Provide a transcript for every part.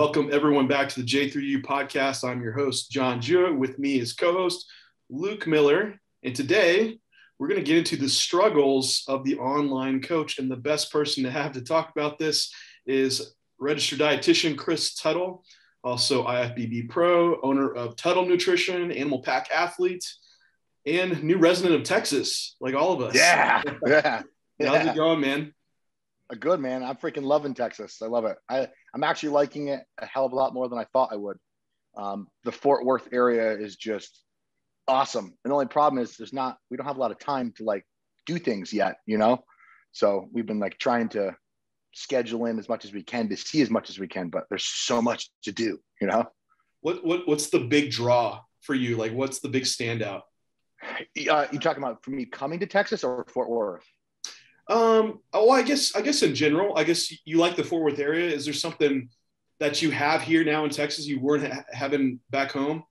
Welcome everyone back to the J3U podcast. I'm your host, John Jewett. With me is co-host Luke Miller. And today we're going to get into the struggles of the online coach. And the best person to have to talk about this is registered dietitian Chris Tuttle, also IFBB Pro, owner of Tuttle Nutrition, Animal Pack Athlete, and new resident of Texas, like all of us. Yeah. Yeah. How's it going, man? A good man. I'm freaking loving Texas. I love it. I, I'm actually liking it a hell of a lot more than I thought I would. Um, the Fort Worth area is just awesome. And the only problem is there's not we don't have a lot of time to like do things yet, you know. So we've been like trying to schedule in as much as we can to see as much as we can, but there's so much to do, you know. What what what's the big draw for you? Like, what's the big standout? Uh, you talking about for me coming to Texas or Fort Worth? Um, oh, I guess I guess in general, I guess you like the Fort Worth area. Is there something that you have here now in Texas you weren't ha- having back home?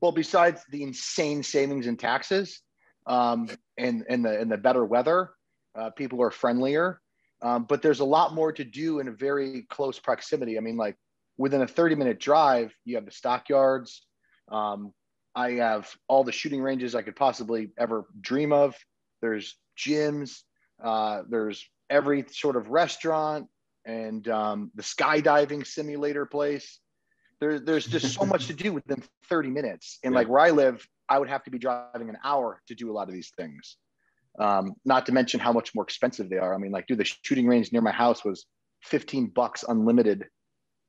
Well, besides the insane savings in taxes, um, and and the and the better weather, uh, people are friendlier. Um, but there's a lot more to do in a very close proximity. I mean, like within a 30 minute drive, you have the stockyards. Um, I have all the shooting ranges I could possibly ever dream of. There's gyms. Uh, there's every sort of restaurant and um, the skydiving simulator place. There, there's just so much to do within 30 minutes. And yeah. like where I live, I would have to be driving an hour to do a lot of these things. Um, not to mention how much more expensive they are. I mean, like, dude, the shooting range near my house was 15 bucks unlimited.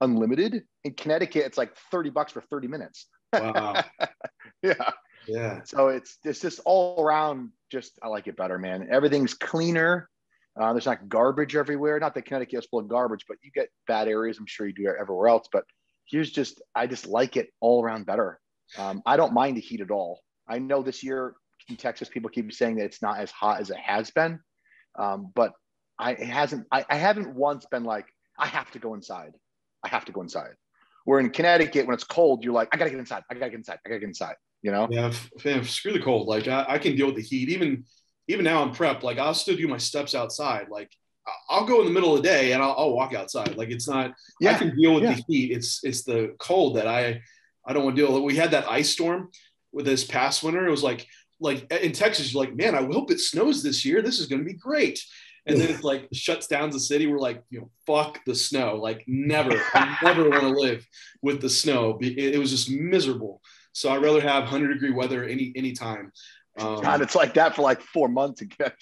Unlimited in Connecticut, it's like 30 bucks for 30 minutes. Wow. yeah. Yeah. So it's it's just all around. Just I like it better, man. Everything's cleaner. Uh, there's not garbage everywhere. Not that Connecticut is full of garbage, but you get bad areas. I'm sure you do everywhere else. But here's just I just like it all around better. Um, I don't mind the heat at all. I know this year in Texas, people keep saying that it's not as hot as it has been, um, but I hasn't. I, I haven't once been like I have to go inside. I have to go inside. Where in Connecticut, when it's cold, you're like, I gotta get inside. I gotta get inside. I gotta get inside you know? Yeah, fam, screw the cold. Like I, I, can deal with the heat. Even even now I'm prep. Like I'll still do my steps outside. Like I'll go in the middle of the day and I'll, I'll walk outside. Like it's not. Yeah. I can deal with yeah. the heat. It's it's the cold that I I don't want to deal with. We had that ice storm with this past winter. It was like like in Texas, you're like, man, I hope it snows this year. This is going to be great. And then it's like shuts down the city. We're like, you know, fuck the snow. Like never, never want to live with the snow. It, it was just miserable. So I'd rather have 100 degree weather any any time. Um, God, it's like that for like four months. but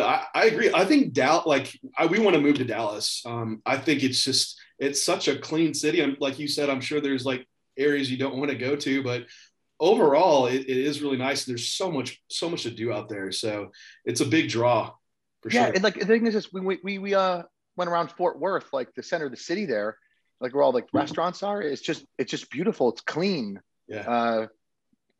I, I agree. I think Dallas, like I, we want to move to Dallas. Um, I think it's just it's such a clean city. And like you said, I'm sure there's like areas you don't want to go to, but overall, it, it is really nice. There's so much so much to do out there. So it's a big draw. For yeah, sure. and like the thing is, just we we we uh went around Fort Worth, like the center of the city there like where all like restaurants are. It's just it's just beautiful. It's clean. Yeah. Uh,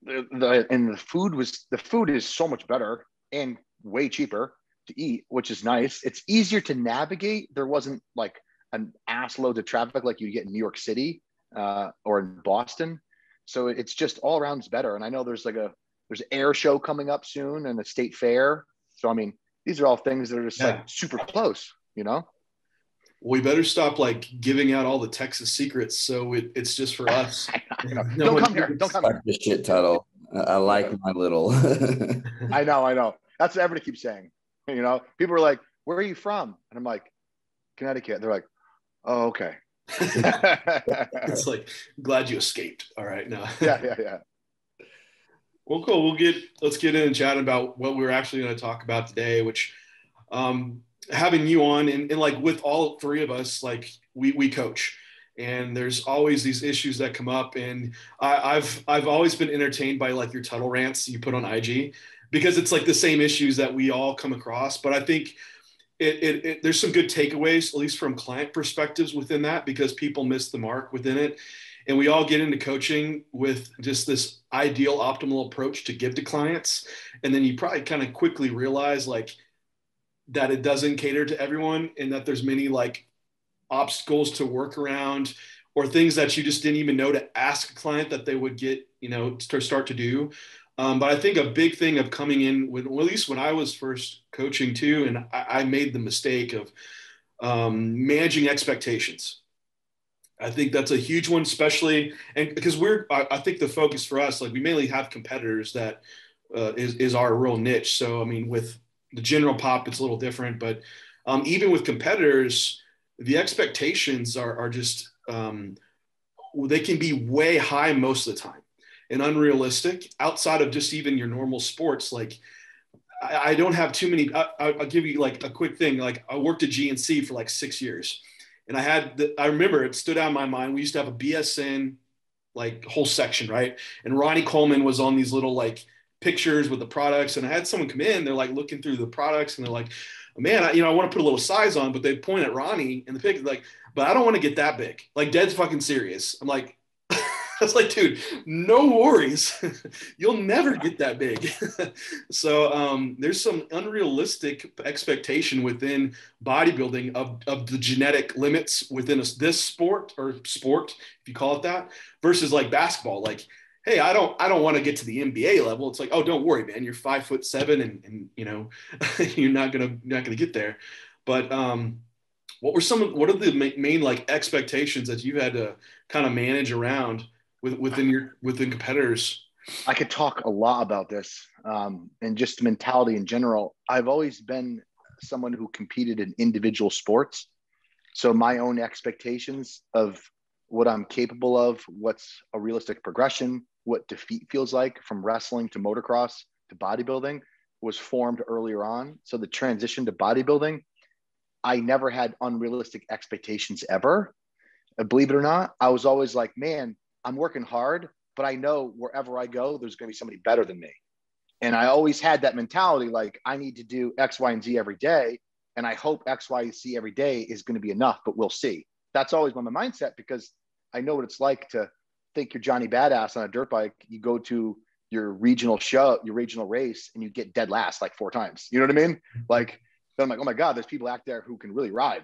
the, the and the food was the food is so much better and way cheaper to eat, which is nice. It's easier to navigate. There wasn't like an ass load of traffic like you get in New York City uh, or in Boston. So it's just all around better. And I know there's like a there's air show coming up soon and the state fair. So I mean, these are all things that are just yeah. like super close, you know? We better stop like giving out all the Texas secrets. So it, it's just for us. no Don't come here. Don't come here. The shit title. I like my little. I know. I know. That's what everybody keeps saying. You know, people are like, "Where are you from?" And I'm like, "Connecticut." They're like, "Oh, okay." it's like glad you escaped. All right, now. yeah, yeah, yeah. Well, cool. We'll get let's get in and chat about what we're actually going to talk about today, which um, having you on and, and like with all three of us, like we, we coach and there's always these issues that come up. And I, I've, I've always been entertained by like your Tuttle rants you put on IG because it's like the same issues that we all come across. But I think it, it, it, there's some good takeaways, at least from client perspectives within that, because people miss the mark within it. And we all get into coaching with just this ideal, optimal approach to give to clients. And then you probably kind of quickly realize like, that it doesn't cater to everyone and that there's many like obstacles to work around or things that you just didn't even know to ask a client that they would get you know to start to do um, but i think a big thing of coming in with well, at least when i was first coaching too and I, I, made the mistake of um, managing expectations. I think that's a huge one, especially and because we're, I, I, think the focus for us, like we mainly have competitors that uh, is is our real niche. So I mean, with the general pop, it's a little different, but um, even with competitors, the expectations are are just um, they can be way high most of the time and unrealistic outside of just even your normal sports. Like I, I don't have too many. I, will give you like a quick thing. Like I worked at GNC for like six years and I had the, I remember it stood out in my mind. We used to have a BSN like whole section, right? And Ronnie Coleman was on these little like pictures with the products, and I had someone come in. They're like looking through the products, and they're like, "Man, I, you know, I want to put a little size on," but they point at Ronnie in the pic, like, "But I don't want to get that big." Like, dead's fucking serious. I'm like, was like, dude, no worries. You'll never get that big. so um, there's some unrealistic expectation within bodybuilding of, of the genetic limits within a, this sport or sport, if you call it that, versus like basketball. Like, hey, I don't, I don't want to get to the NBA level. It's like, oh, don't worry, man. You're five foot seven, and, and you know, you're not gonna, not gonna get there. But um, what were some, what are the main, main like expectations that you had to kind of manage around? with, within your within competitors? I could talk a lot about this um, and just mentality in general. I've always been someone who competed in individual sports. So my own expectations of what I'm capable of, what's a realistic progression, what defeat feels like from wrestling to motocross to bodybuilding was formed earlier on. So the transition to bodybuilding, I never had unrealistic expectations ever. Uh, believe it or not, I was always like, man, I'm working hard, but I know wherever I go, there's going to be somebody better than me. And I always had that mentality like, I need to do X, Y, and Z every day. And I hope X, Y, and Z every day is going to be enough, but we'll see. That's always been my mindset because I know what it's like to think you're Johnny Badass on a dirt bike. You go to your regional show, your regional race, and you get dead last like four times. You know what I mean? Like, I'm like, oh my God, there's people out there who can really ride.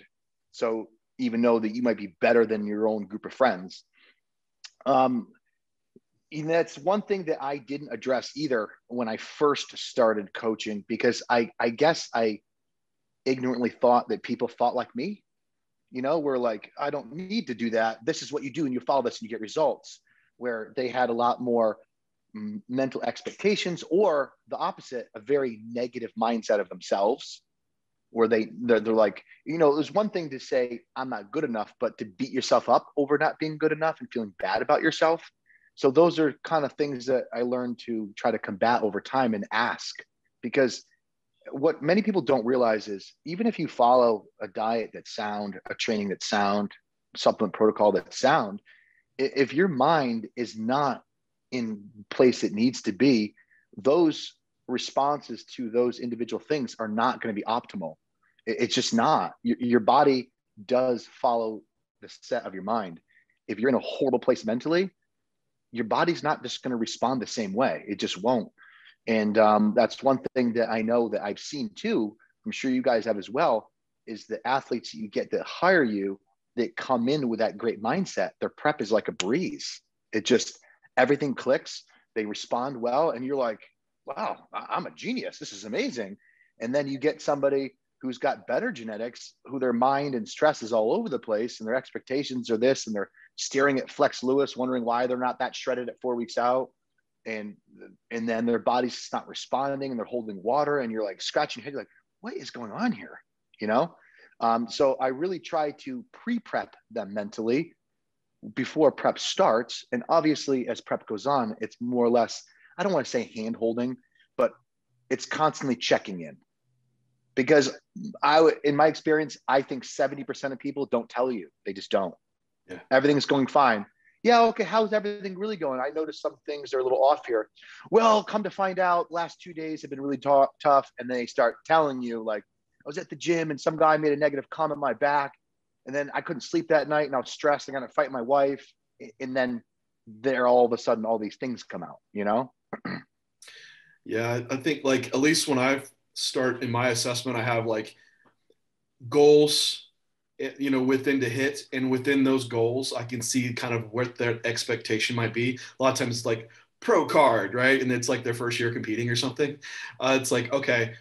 So even though that you might be better than your own group of friends, um, and that's one thing that I didn't address either when I first started coaching because I, I guess I ignorantly thought that people thought like me. You know, we're like, I don't need to do that. This is what you do, and you follow this and you get results. Where they had a lot more mm, mental expectations, or the opposite, a very negative mindset of themselves where they they're, they're like you know there's one thing to say i'm not good enough but to beat yourself up over not being good enough and feeling bad about yourself so those are kind of things that i learned to try to combat over time and ask because what many people don't realize is even if you follow a diet that's sound a training that's sound supplement protocol that's sound if your mind is not in place it needs to be those responses to those individual things are not going to be optimal. It's just not. Your, body does follow the set of your mind. If you're in a horrible place mentally, your body's not just going to respond the same way. It just won't. And um, that's one thing that I know that I've seen too. I'm sure you guys have as well. Is the athletes you get that hire you that come in with that great mindset. Their prep is like a breeze. It just everything clicks. They respond well, and you're like, wow, I'm a genius. This is amazing. And then you get somebody who's got better genetics, who their mind and stress is all over the place, and their expectations are this, and they're staring at Flex Lewis, wondering why they're not that shredded at four weeks out. And and then their body's just not responding and they're holding water, and you're like scratching your head, you're like, what is going on here? You know? Um, so I really try to pre-prep them mentally before prep starts. And obviously, as prep goes on, it's more or less I don't want to say hand holding, but it's constantly checking in. Because I, in my experience, I think 70% of people don't tell you. They just don't. Yeah. Everything's going fine. Yeah, okay, how's everything really going? I noticed some things are a little off here. Well, come to find out, last two days have been really t- tough. And they start telling you, like, I was at the gym and some guy made a negative comment on my back. And then I couldn't sleep that night and I was stressed. I got to fight my wife. And then there all of a sudden all these things come out, you know? yeah, I think like at least when I start in my assessment, I have like goals, you know, within the hit, and within those goals, I can see kind of what their expectation might be. A lot of times, it's like pro card, right? And it's like their first year competing or something. Uh, it's like okay,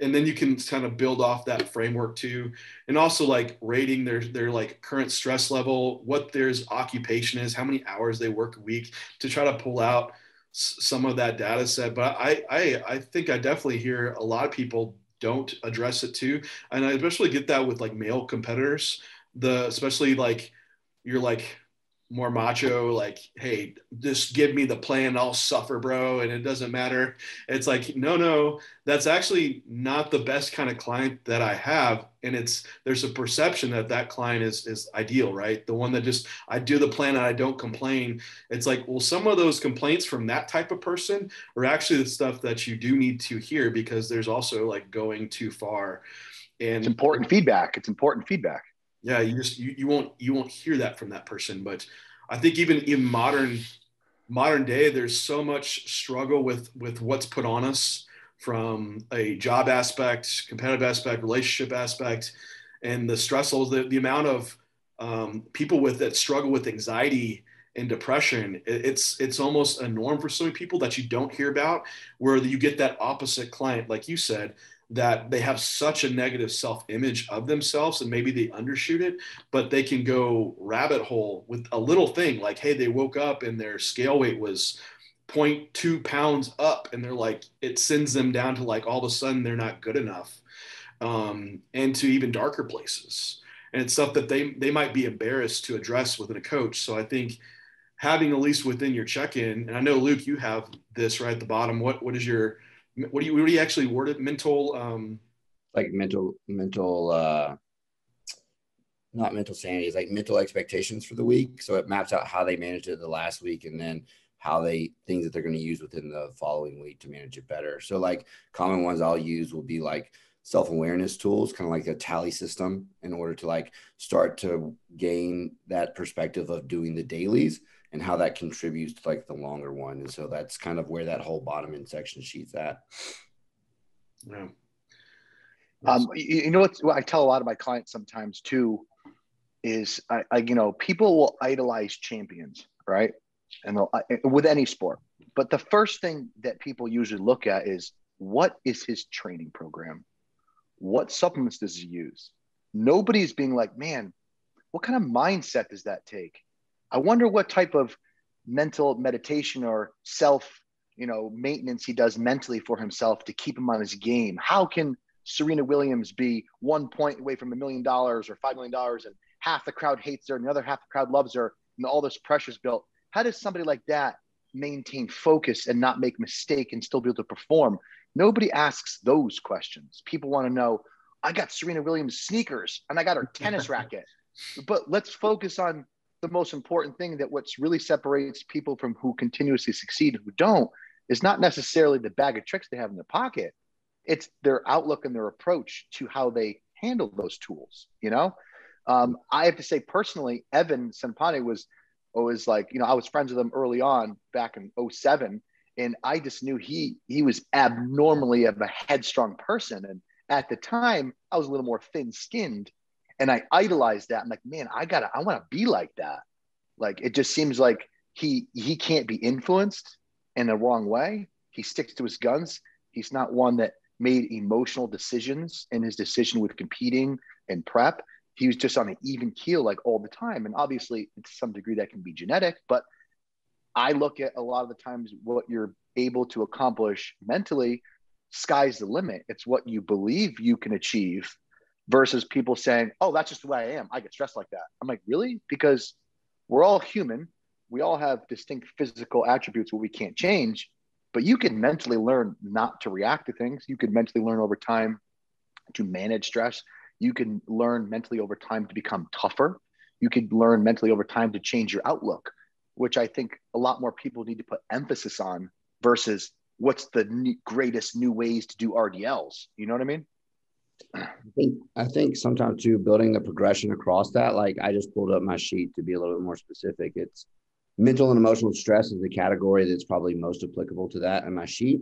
and then you can kind of build off that framework too and also like rating their their like current stress level what their occupation is how many hours they work a week to try to pull out some of that data set but i i i think i definitely hear a lot of people don't address it too. And i especially get that with like male competitors the especially like you're like more macho, like, hey, just give me the plan, I'll suffer, bro, and it doesn't matter. It's like, no, no, that's actually not the best kind of client that I have. And it's there's a perception that that client is is ideal, right? The one that just I do the plan and I don't complain. It's like, well, some of those complaints from that type of person are actually the stuff that you do need to hear because there's also like going too far. And it's important feedback. It's important feedback yeah you just you, you won't you won't hear that from that person. But i think even in modern modern day there's so much struggle with with what's put on us from a job aspect competitive aspect relationship aspect and the stress levels the, the amount of um, people with that struggle with anxiety and depression. It's it's almost a norm for so many people that you don't hear about where you get that opposite client like you said that they have such a negative self image of themselves and maybe they undershoot it, but they can go rabbit hole with a little thing like, hey, they woke up and their scale weight was 0.2 pounds up and they're like, it sends them down to like all of a sudden they're not good enough um, and to even darker places. And it's stuff that they, they might be embarrassed to address within a coach. So I think having at least within your check-in, and I know Luke, you have this right at the bottom. What, what is your, what do you what do you actually word it? Mental um like mental mental uh not mental sanity it's like mental expectations for the week. So it maps out how they managed it the last week and then how they things that they're going to use within the following week to manage it better. So like common ones i'll use will be like self-awareness tools kind of like a tally system in order to like start to gain that perspective of doing the dailies and how that contributes to like the longer one. And so that's kind of where that whole bottom end section sheet's at. Yeah. Um, you, you know what, what I tell a lot of my clients sometimes too is I, I you know people will idolize champions right and they'll with any sport but the first thing that people usually look at is what is his training program what supplements does he use nobody's being like man what kind of mindset does that take I wonder what type of mental meditation or self, you know, maintenance he does mentally for himself to keep him on his game. How can Serena Williams be one point away from a million dollars or five million dollars and half the crowd hates her and the other half the crowd loves her and all this pressure's built? How does somebody like that maintain focus and not make mistake and still be able to perform? Nobody asks those questions. People want to know, I got Serena Williams sneakers and I got her tennis racket. But let's focus on the most important thing that what's really separates people from who continuously succeed who don't is not necessarily the bag of tricks they have in their pocket. It's their outlook and their approach to how they handle those tools. You know, um, I have to say personally, Evan Centopani was always like, you know, I was friends with him early on back in 07 and I just knew he he was abnormally of a headstrong person. And at the time, I was a little more thin skinned and I idolized that. I'm like, man, I gotta, I want to be like that. Like it just seems like he he can't be influenced in the wrong way. He sticks to his guns. He's not one that made emotional decisions in his decision with competing and prep. He was just on an even keel like all the time. And obviously, to some degree, that can be genetic. But I look at a lot of the times what you're able to accomplish mentally, sky's the limit. It's what you believe you can achieve versus people saying, oh, that's just the way I am. I get stressed like that. I'm like, really? Because we're all human. We all have distinct physical attributes where we can't change, but you can mentally learn not to react to things. You can mentally learn over time to manage stress. You can learn mentally over time to become tougher. You can learn mentally over time to change your outlook, which I think a lot more people need to put emphasis on versus what's the greatest new ways to do RDLs. You know what I mean? I think I think sometimes too building the progression across that. Like I just pulled up my sheet to be a little bit more specific. It's mental and emotional stress is the category that's probably most applicable to that in my sheet,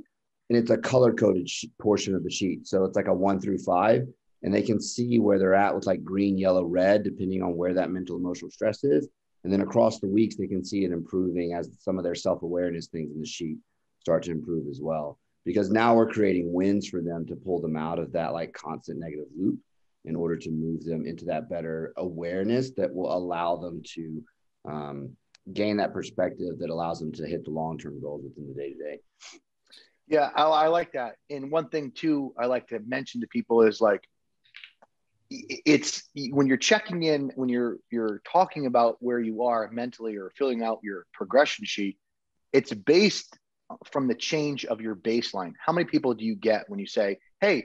and it's a color coded portion of the sheet. So it's like a one through five, and they can see where they're at with like green, yellow, red, depending on where that mental emotional stress is. And then across the weeks, they can see it improving as some of their self awareness things in the sheet start to improve as well because now we're creating wins for them to pull them out of that like constant negative loop in order to move them into that better awareness that will allow them to um, gain that perspective that allows them to hit the long-term goals within the day-to-day. Yeah I, I like that. And one thing too i like to mention to people is like it's when you're checking in when you're you're talking about where you are mentally or filling out your progression sheet it's based from the change of your baseline? How many people do you get when you say hey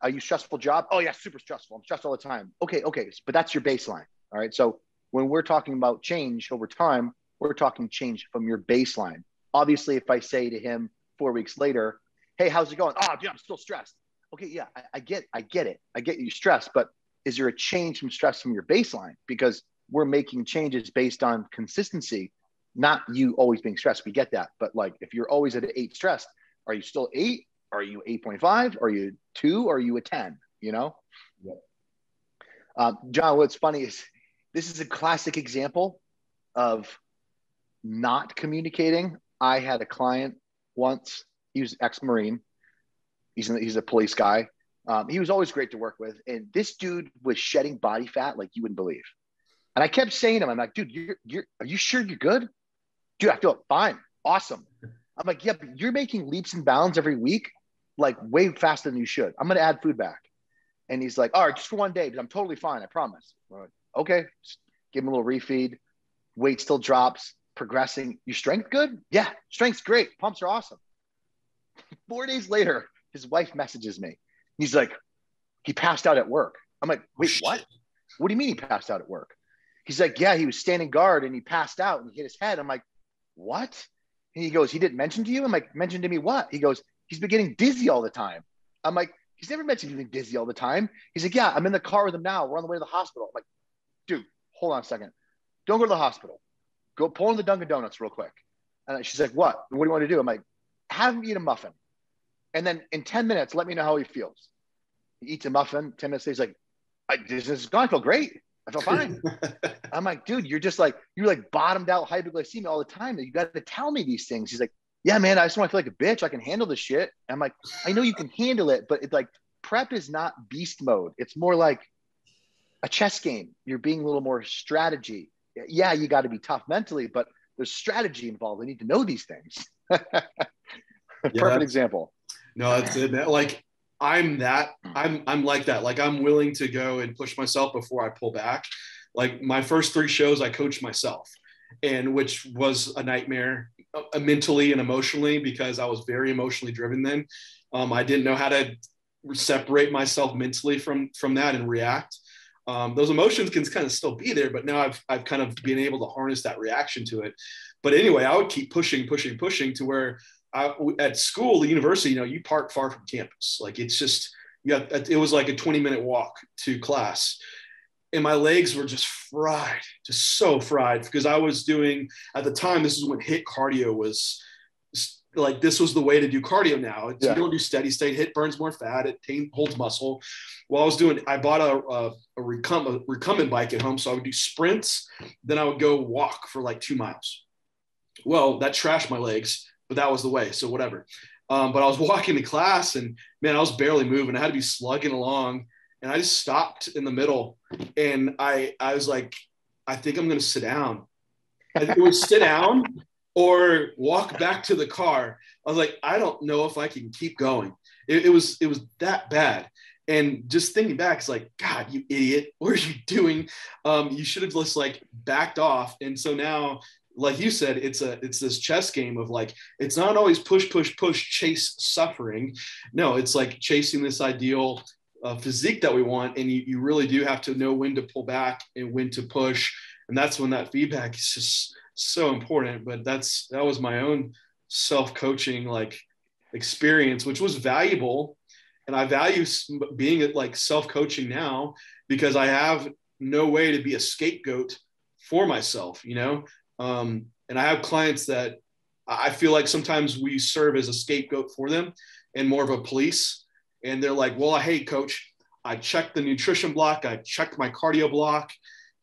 are you stressful job? Oh yeah super stressful. I'm stressed all the time. Okay okay but that's your baseline all right? So when we're talking about change over time we're talking change from your baseline. Obviously if i say to him four weeks later hey how's it going? Oh dude i'm still stressed. Okay, yeah, I, I get, I get it. I get you stressed, but is there a change from stress from your baseline? Because we're making changes based on consistency, not you always being stressed. We get that. But like if you're always at an eight stressed, are you still eight? Are you 8.5? Are you two? Are you a 10? You know? Yep. Um, John, what's funny is this is a classic example of not communicating. I had a client once, he was ex Marine. He's he's a police guy. Um, he was always great to work with, and this dude was shedding body fat like you wouldn't believe. And I kept saying to him, "I'm like, dude, you're you're are you sure you're good? Dude, I feel fine, awesome." I'm like, "Yeah, but you're making leaps and bounds every week, like way faster than you should. I'm gonna add food back." And he's like, "All right, just for one day, but I'm totally fine. I promise." Like, okay, just give him a little refeed. Weight still drops, progressing. Your strength good? Yeah, strength's great. Pumps are awesome. Four days later, his wife messages me. He's like, he passed out at work. I'm like, wait, oh, what? What do you mean he passed out at work? He's like, yeah, he was standing guard and he passed out and he hit his head. I'm like, what? And he goes, he didn't mention to you? I'm like, mentioned to me what? He goes, he's been getting dizzy all the time. I'm like, he's never mentioned getting dizzy all the time. He's like, yeah, I'm in the car with him now. We're on the way to the hospital. I'm like, dude, hold on a second. Don't go to the hospital. Go pull in the Dunkin' Donuts real quick. And she's like, what? What do you want to do? I'm like, have him eat a muffin. And then in 10 minutes, let me know how he feels. He eats a muffin. 10 minutes, later, he's like, I, this is gone. I feel great. I feel fine. I'm like, dude, you're just like, you're like bottomed out hypoglycemia all the time. You got to tell me these things. He's like, yeah, man, I just want to feel like a bitch. I can handle this shit. I'm like, I know you can handle it, but it's like prep is not beast mode. It's more like a chess game. You're being a little more strategy. Yeah, you got to be tough mentally, but there's strategy involved. I need to know these things. Perfect yeah. example. No, it's it. Like I'm that. I'm I'm like that. Like I'm willing to go and push myself before I pull back. Like my first three shows, I coached myself, and which was a nightmare uh, mentally and emotionally because I was very emotionally driven then. Um, I didn't know how to separate myself mentally from from that and react. Um, those emotions can kind of still be there, but now I've I've kind of been able to harness that reaction to it. But anyway, I would keep pushing, pushing, pushing to where I, at school, the university, you know, you park far from campus. Like it's just, yeah, it was like a 20 minute walk to class. And my legs were just fried, just so fried because I was doing, at the time, this is when HIIT cardio was like, this was the way to do cardio now. Yeah. You don't do steady state, HIIT burns more fat, it holds muscle. Well, I was doing, I bought a, a, a, recum, a recumbent bike at home. So I would do sprints, then I would go walk for like two miles. Well, that trashed my legs but that was the way. So whatever. Um, but I was walking to class and man, I was barely moving. I had to be slugging along and I just stopped in the middle and I, I was like, I think I'm going to sit down. it was sit down or walk back to the car. I was like, I don't know if I can keep going. It, it was, it was that bad. And just thinking back, it's like, God, you idiot, what are you doing? Um, you should have just like backed off. And so now like you said it's a it's this chess game of like it's not always push push push chase suffering. No it's like chasing this ideal uh, physique that we want and you, you really do have to know when to pull back and when to push. And that's when that feedback is just so important. But that's that was my own self-coaching like experience which was valuable. And i value being at like self-coaching now because i have no way to be a scapegoat for myself you know um, and I have clients that I feel like sometimes we serve as a scapegoat for them and more of a police. And they're like, well, hey, coach, I checked the nutrition block, I checked my cardio block.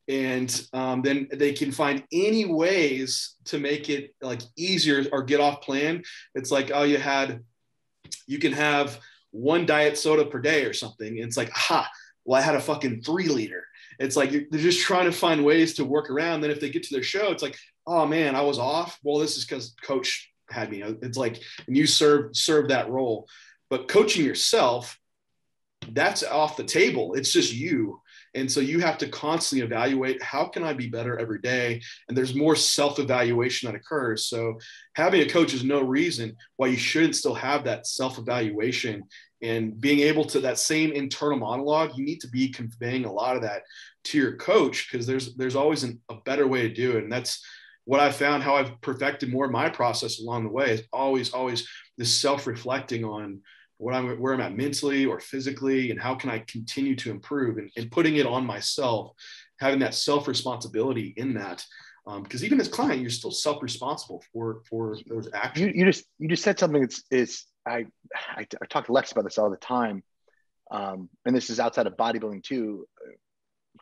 And um, then they can find any ways to make it like easier or get off plan. It's like, oh, you had you can have one diet soda per day or something. it's like, ha, well, I had a fucking three liter. It's like they're just trying to find ways to work around. Then if they get to their show, it's like, oh man, I was off. Well, this is because coach had me. It's like, and you serve serve that role. But coaching yourself, that's off the table. It's just you. And so you have to constantly evaluate how can I be better every day? And there's more self evaluation that occurs. So having a coach is no reason why you shouldn't still have that self evaluation and being able to that same internal monologue. You need to be conveying a lot of that to your coach because there's there's always an, a better way to do it. And that's what I found how I've perfected more of my process along the way is always, always this self reflecting on what I'm where I'm at mentally or physically, and how can I continue to improve and, and putting it on myself, having that self responsibility in that. Because um, even as client, you're still self responsible for for those actions. You, you just you just said something that's is I, I, I talk to Lex about this all the time, um, and this is outside of bodybuilding too,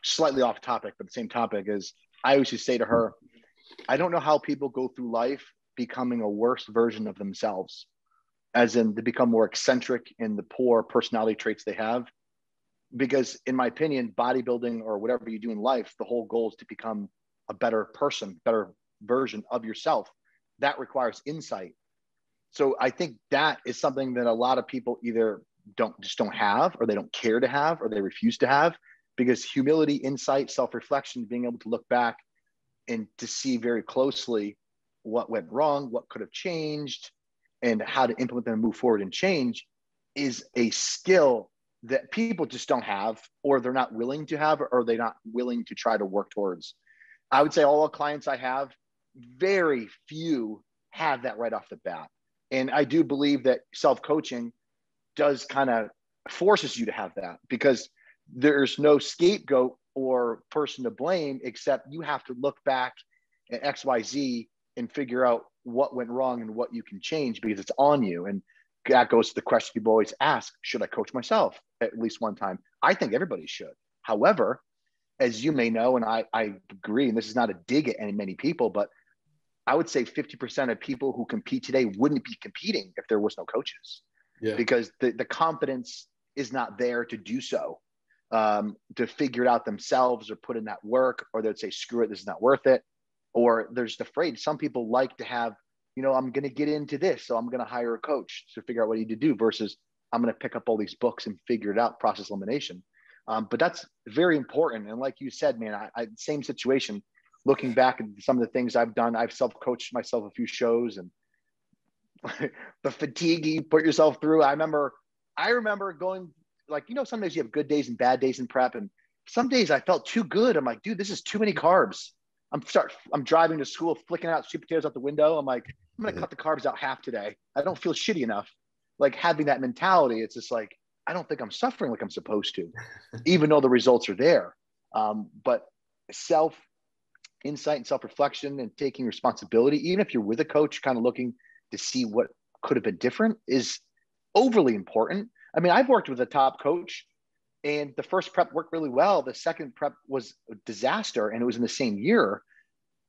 slightly off topic, but the same topic is I always just say to her, I don't know how people go through life becoming a worse version of themselves as in to become more eccentric in the poor personality traits they have. Because, in my opinion, bodybuilding or whatever you do in life, the whole goal is to become a better person, better version of yourself. That requires insight. So I think that is something that a lot of people either don't just don't have, or they don't care to have, or they refuse to have, because humility, insight, self-reflection, being able to look back and to see very closely what went wrong, what could have changed, and how to implement them and move forward and change is a skill that people just don't have or they're not willing to have or they're not willing to try to work towards. I would say all the clients i have very few have that right off the bat and i do believe that self-coaching does kind of forces you to have that because there's no scapegoat or person to blame except you have to look back at xyz and figure out what went wrong and what you can change because it's on you. And that goes to the question people always ask Should I coach myself at least one time? I think everybody should. However, as you may know, and I, I agree, and this is not a dig at any many people, but I would say 50% of people who compete today wouldn't be competing if there was no coaches. Yeah. Because the, the confidence is not there to do so, um, to figure it out themselves or put in that work, or they'd say, screw it, this is not worth it or there's the phrase some people like to have you know i'm going to get into this so i'm going to hire a coach to figure out what i need to do versus i'm going to pick up all these books and figure it out process elimination um, but that's very important and like you said man I, I same situation looking back at some of the things i've done i've self-coached myself a few shows and the fatigue you put yourself through i remember i remember going like you know some days you have good days and bad days in prep and some days i felt too good i'm like dude this is too many carbs I'm start I'm driving to school, flicking out sweet potatoes out the window. I'm like, I'm gonna cut the carbs out half today. I don't feel shitty enough. Like having that mentality, it's just like I don't think I'm suffering like I'm supposed to, even though the results are there. Um, but self insight and self reflection and taking responsibility, even if you're with a coach, kind of looking to see what could have been different, is overly important. I mean, I've worked with a top coach and the first prep worked really well. The second prep was a disaster, and it was in the same year.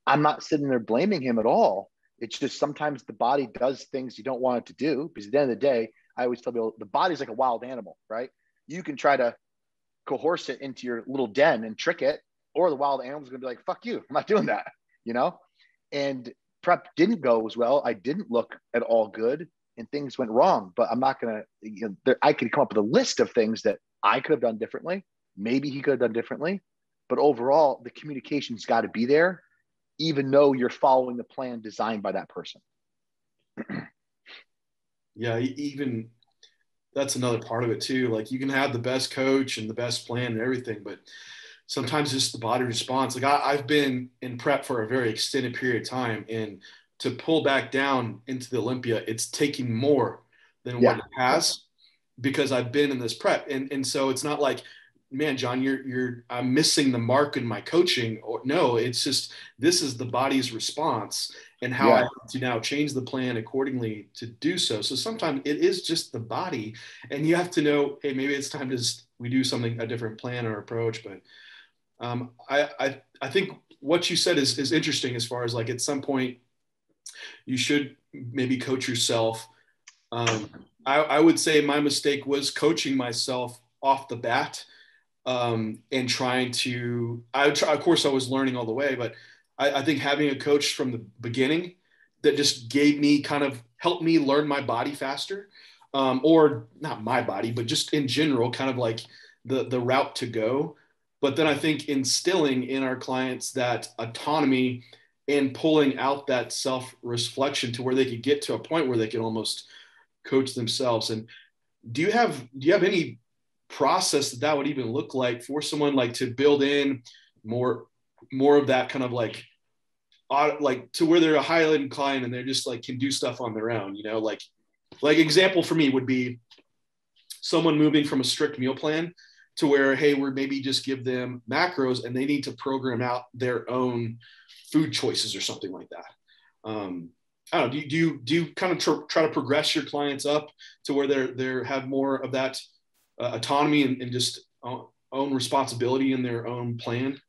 I'm not sitting there blaming him at all. It's just sometimes the body does things you don't want it to do. Because at the end of the day, I always tell people the body's like a wild animal, right? You can try to coerce it into your little den and trick it, or the wild animal's gonna be like, fuck you, I'm not doing that, you know? And prep didn't go as well. I didn't look at all good and things went wrong, but I'm not gonna, you know, there, I could come up with a list of things that I could have done differently. Maybe he could have done differently. But overall, the communication's got to be there, even though you're following the plan designed by that person. yeah, even that's another part of it too. Like you can have the best coach and the best plan and everything, but sometimes just the body response. Like I, have been in prep for a very extended period of time, and to pull back down into the Olympia, it's taking more than yeah. what it has because I've been in this prep. And, and so it's not like, man, John, you're, you're, I'm missing the mark in my coaching or no, it's just, this is the body's response and how yeah. I have to now change the plan accordingly to do so. So sometimes it is just the body and you have to know, Hey, maybe it's time to just, we do something, a different plan or approach. But um, I, I, I think what you said is, is interesting as far as like at some point you should maybe coach yourself um, I, I would say my mistake was coaching myself off the bat um, and trying to. I try, of course I was learning all the way, but I, I think having a coach from the beginning that just gave me kind of helped me learn my body faster, um, or not my body, but just in general, kind of like the the route to go. But then I think instilling in our clients that autonomy and pulling out that self reflection to where they could get to a point where they can almost coach themselves. And do you have do you have any process that that would even look like for someone like to build in more more of that kind of like like to where they're a high end client and they're just like can do stuff on their own you know like like example for me would be someone moving from a strict meal plan to where hey we're maybe just give them macros and they need to program out their own food choices or something like that um, I don't know, do you, do you, do you kind of tr- try to progress your clients up to where they're, they're have more of that uh, autonomy and, and just own responsibility in their own plan?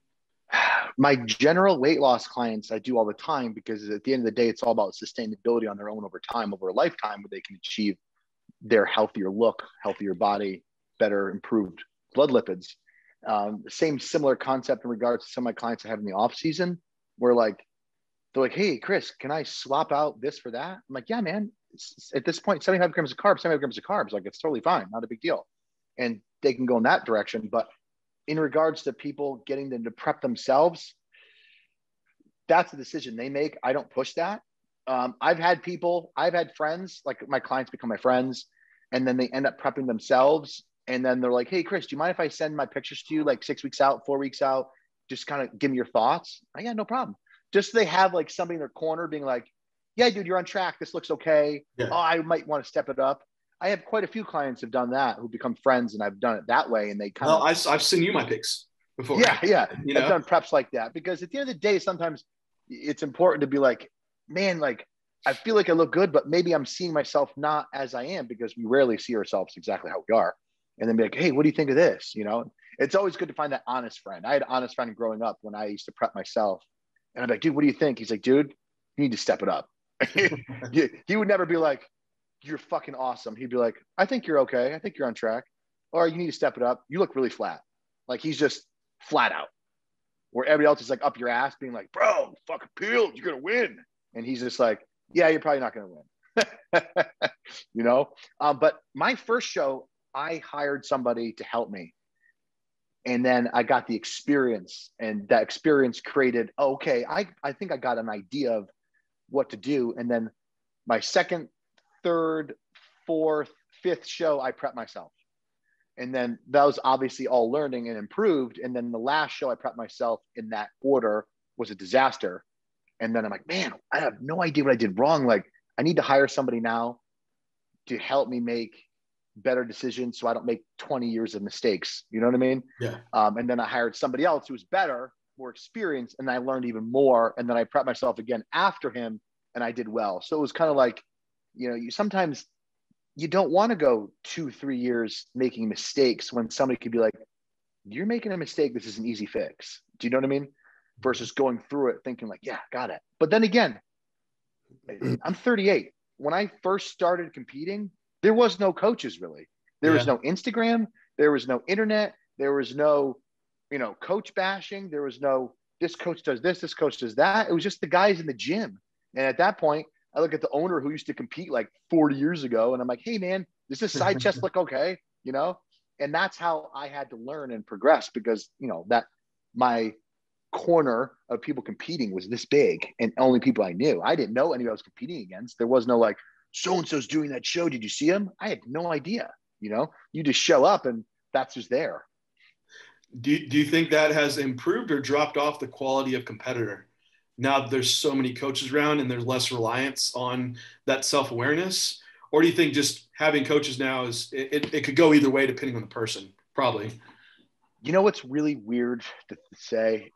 My general weight loss clients, I do all the time because at the end of the day, it's all about sustainability on their own over time, over a lifetime, where they can achieve their healthier look, healthier body, better improved blood lipids. Um, same similar concept in regards to some of my clients I have in the off season, where like they're like, "Hey, Chris, can I swap out this for that?" I'm like, "Yeah, man. At this point, 75 grams of carbs, 75 grams of carbs, like it's totally fine, not a big deal." And they can go in that direction. But in regards to people getting them to prep themselves, that's a decision they make. I don't push that. Um, I've had people, I've had friends, like my clients become my friends, and then they end up prepping themselves. And then they're like, hey, Chris, do you mind if I send my pictures to you like six weeks out, four weeks out? Just kind of give me your thoughts. I yeah, no problem just so they have like somebody in their corner being like, yeah, dude, you're on track. This looks okay. Yeah. Oh, I might want to step it up. I have quite a few clients have done that who become friends, and I've done it that way. And they kind well, of, I've, I've seen you my pics before. Yeah, yeah. You know? I've done preps like that because at the end of the day, sometimes it's important to be like, man, like I feel like I look good, but maybe I'm seeing myself not as I am because we rarely see ourselves exactly how we are. And then be like, hey, what do you think of this? You know, it's always good to find that honest friend. I had an honest friend growing up when I used to prep myself and I'm like, dude, what do you think? He's like, dude, you need to step it up. he, he would never be like, you're fucking awesome. He'd be like, I think you're okay. I think you're on track. Or you need to step it up. You look really flat. Like he's just flat out. Where everybody else is like up your ass, being like, bro, fucking peeled. You're going to win. And he's just like, yeah, you're probably not going to win. you know? Um, but my first show, I hired somebody to help me and then I got the experience, and that experience created okay. I I think I got an idea of what to do, and then my second, third, fourth, fifth show, I prepped myself, and then that was obviously all learning and improved. And then the last show I prepped myself in that order was a disaster, and then I'm like, man, I have no idea what I did wrong. Like I need to hire somebody now to help me make better decisions so I don't make 20 years of mistakes. You know what I mean? Yeah. Um, and then I hired somebody else who was better, more experienced, and I learned even more. And then I prepped myself again after him and I did well. So it was kind of like, you know, you sometimes you don't want to go two, three years making mistakes when somebody could be like, you're making a mistake. This is an easy fix. Do you know what I mean? Versus going through it thinking like, yeah, got it. But then again, I'm 38. When I first started competing, there was no coaches really. There yeah. was no Instagram. There was no internet. There was no, you know, coach bashing. There was no this coach does this, this coach does that. It was just the guys in the gym. And at that point, I look at the owner who used to compete like 40 years ago, and I'm like, hey man, does this side chest look okay? You know, and that's how I had to learn and progress because you know that my corner of people competing was this big and only people I knew. I didn't know anybody I was competing against. There was no like, so and so's doing that show. Did you see him? I had no idea. You know, you just show up and that's who's there. Do, do you think that has improved or dropped off the quality of competitor? Now that there's so many coaches around and there's less reliance on that self awareness? Or do you think just having coaches now is it, it, it could go either way depending on the person? Probably. You know what's really weird to say?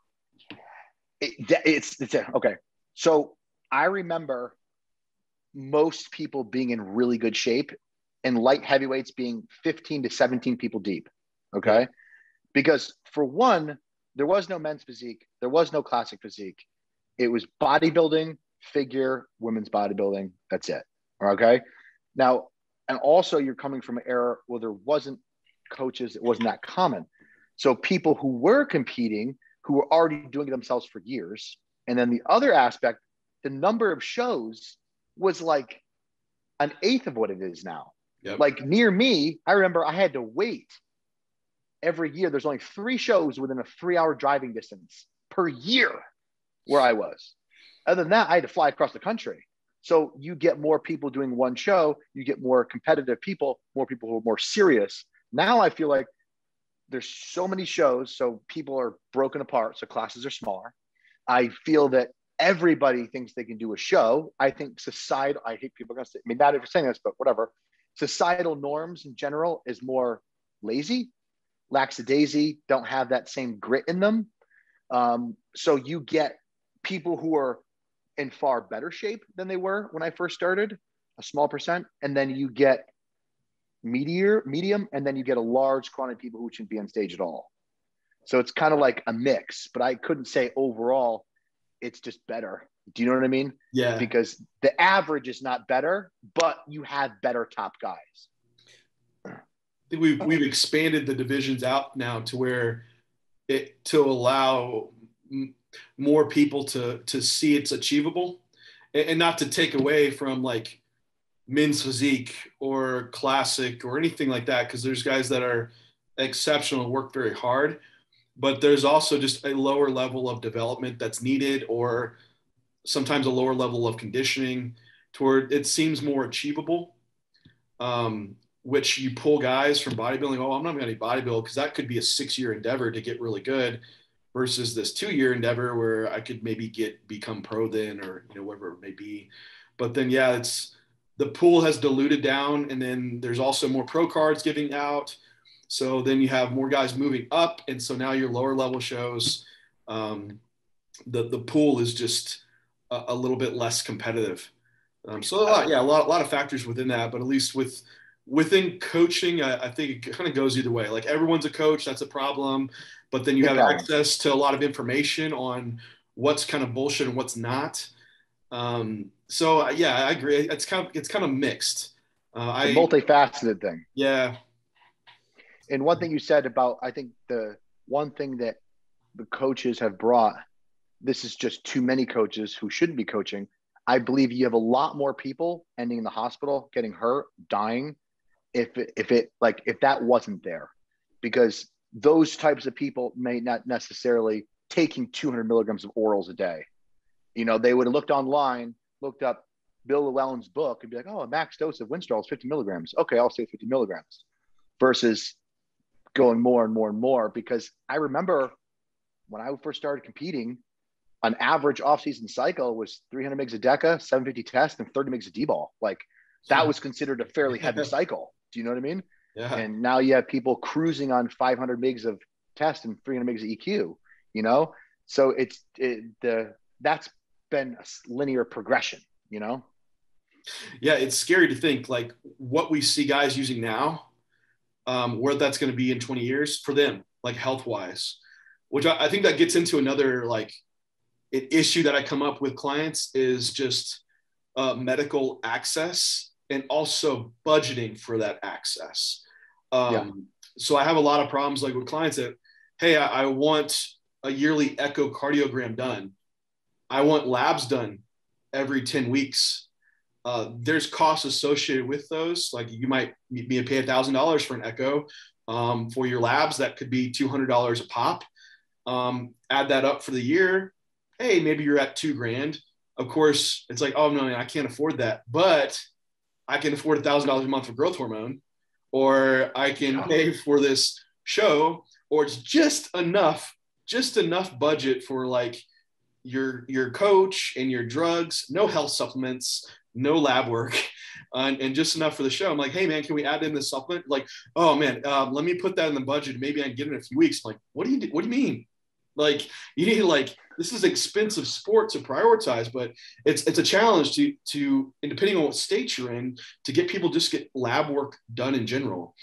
It, it's, it's okay. So I remember most people being in really good shape and light heavyweights being 15 to 17 people deep. Okay. Because for one, there was no men's physique, there was no classic physique. It was bodybuilding, figure, women's bodybuilding. That's it. Okay. Now, and also you're coming from an era where there wasn't coaches, it wasn't that common. So people who were competing, who were already doing it themselves for years, and then the other aspect, the number of shows was like an eighth of what it is now. Yep. Like near me, I remember I had to wait every year. There's only three shows within a three hour driving distance per year where I was. Other than that, I had to fly across the country. So you get more people doing one show, you get more competitive people, more people who are more serious. Now I feel like there's so many shows, so people are broken apart, so classes are smaller. I feel that everybody thinks they can do a show. I think societal, I hate people gonna say, I mean, not ever saying this, but whatever. Societal norms in general is more lazy, lackadaisy, don't have that same grit in them. Um, so you get people who are in far better shape than they were when I first started, a small percent, and then you get meteor, medium, and then you get a large quantity of people who shouldn't be on stage at all. So it's kind of like a mix, but I couldn't say overall it's just better. Do you know what I mean? Yeah. Because the average is not better, but you have better top guys. I think we've we've expanded the divisions out now to where it to allow more people to to see it's achievable and, and not to take away from like men's physique or classic or anything like that because there's guys that are exceptional work very hard but there's also just a lower level of development that's needed or sometimes a lower level of conditioning toward it seems more achievable um, which you pull guys from bodybuilding oh i'm not going to bodybuild because that could be a six year endeavor to get really good versus this two year endeavor where i could maybe get become pro then or you know whatever it may be. But then yeah it's the pool has diluted down and then there's also more pro cards giving out so then you have more guys moving up, and so now your lower level shows, um, the the pool is just a, a little bit less competitive. Um, so a lot, yeah, a lot, a lot of factors within that, but at least with within coaching, I, I think it kind of goes either way. Like everyone's a coach, that's a problem, but then you have access to a lot of information on what's kind of bullshit and what's not. Um, so uh, yeah, I agree. It's kind of it's kind of mixed. Uh, I, multifaceted thing. Yeah, and one thing you said about I think the one thing that the coaches have brought this is just too many coaches who shouldn't be coaching. I believe you have a lot more people ending in the hospital, getting hurt, dying if it, if it like if that wasn't there because those types of people may not necessarily taking 200 milligrams of orals a day. You know, they would have looked online, looked up Bill Llewellyn's book and be like, oh, a max dose of Winstrol is 50 milligrams. Okay, I'll say 50 milligrams versus going more and more and more because I remember when I first started competing, an average off-season cycle was 300 megs a deca, 750 test, and 30 megs a D-bol. Like that was considered a fairly heavy cycle. Do you know what I mean? Yeah. And now you have people cruising on 500 megs of test and 300 megs of EQ. You know, so it's it, the that's been a linear progression. You know. Yeah, it's scary to think like what we see guys using now um, where that's going to be in 20 years for them, like health wise, which I, I, think that gets into another like an issue that I come up with clients is just uh, medical access and also budgeting for that access. Um, yeah. So I have a lot of problems like with clients that, hey, I, I want a yearly echocardiogram done. I want labs done every 10 weeks. Uh, there's costs associated with those. Like you might be pay a thousand dollars for an echo um, for your labs. That could be two hundred dollars a pop. Um, add that up for the year. Hey, maybe you're at two grand. Of course, it's like, oh no, I can't afford that, but I can afford a thousand dollars a month for growth hormone, or I can pay for this show, or it's just enough, just enough budget for like your your coach and your drugs, no health supplements, no lab work, and, just enough for the show. I'm like, hey man, can we add in this supplement? Like, oh man, um, let me put that in the budget. Maybe I can get it in a few weeks. I'm like, what do you do? What do you mean? Like, you need like this is expensive sport to prioritize, but it's it's a challenge to to and depending on what state you're in to get people just get lab work done in general.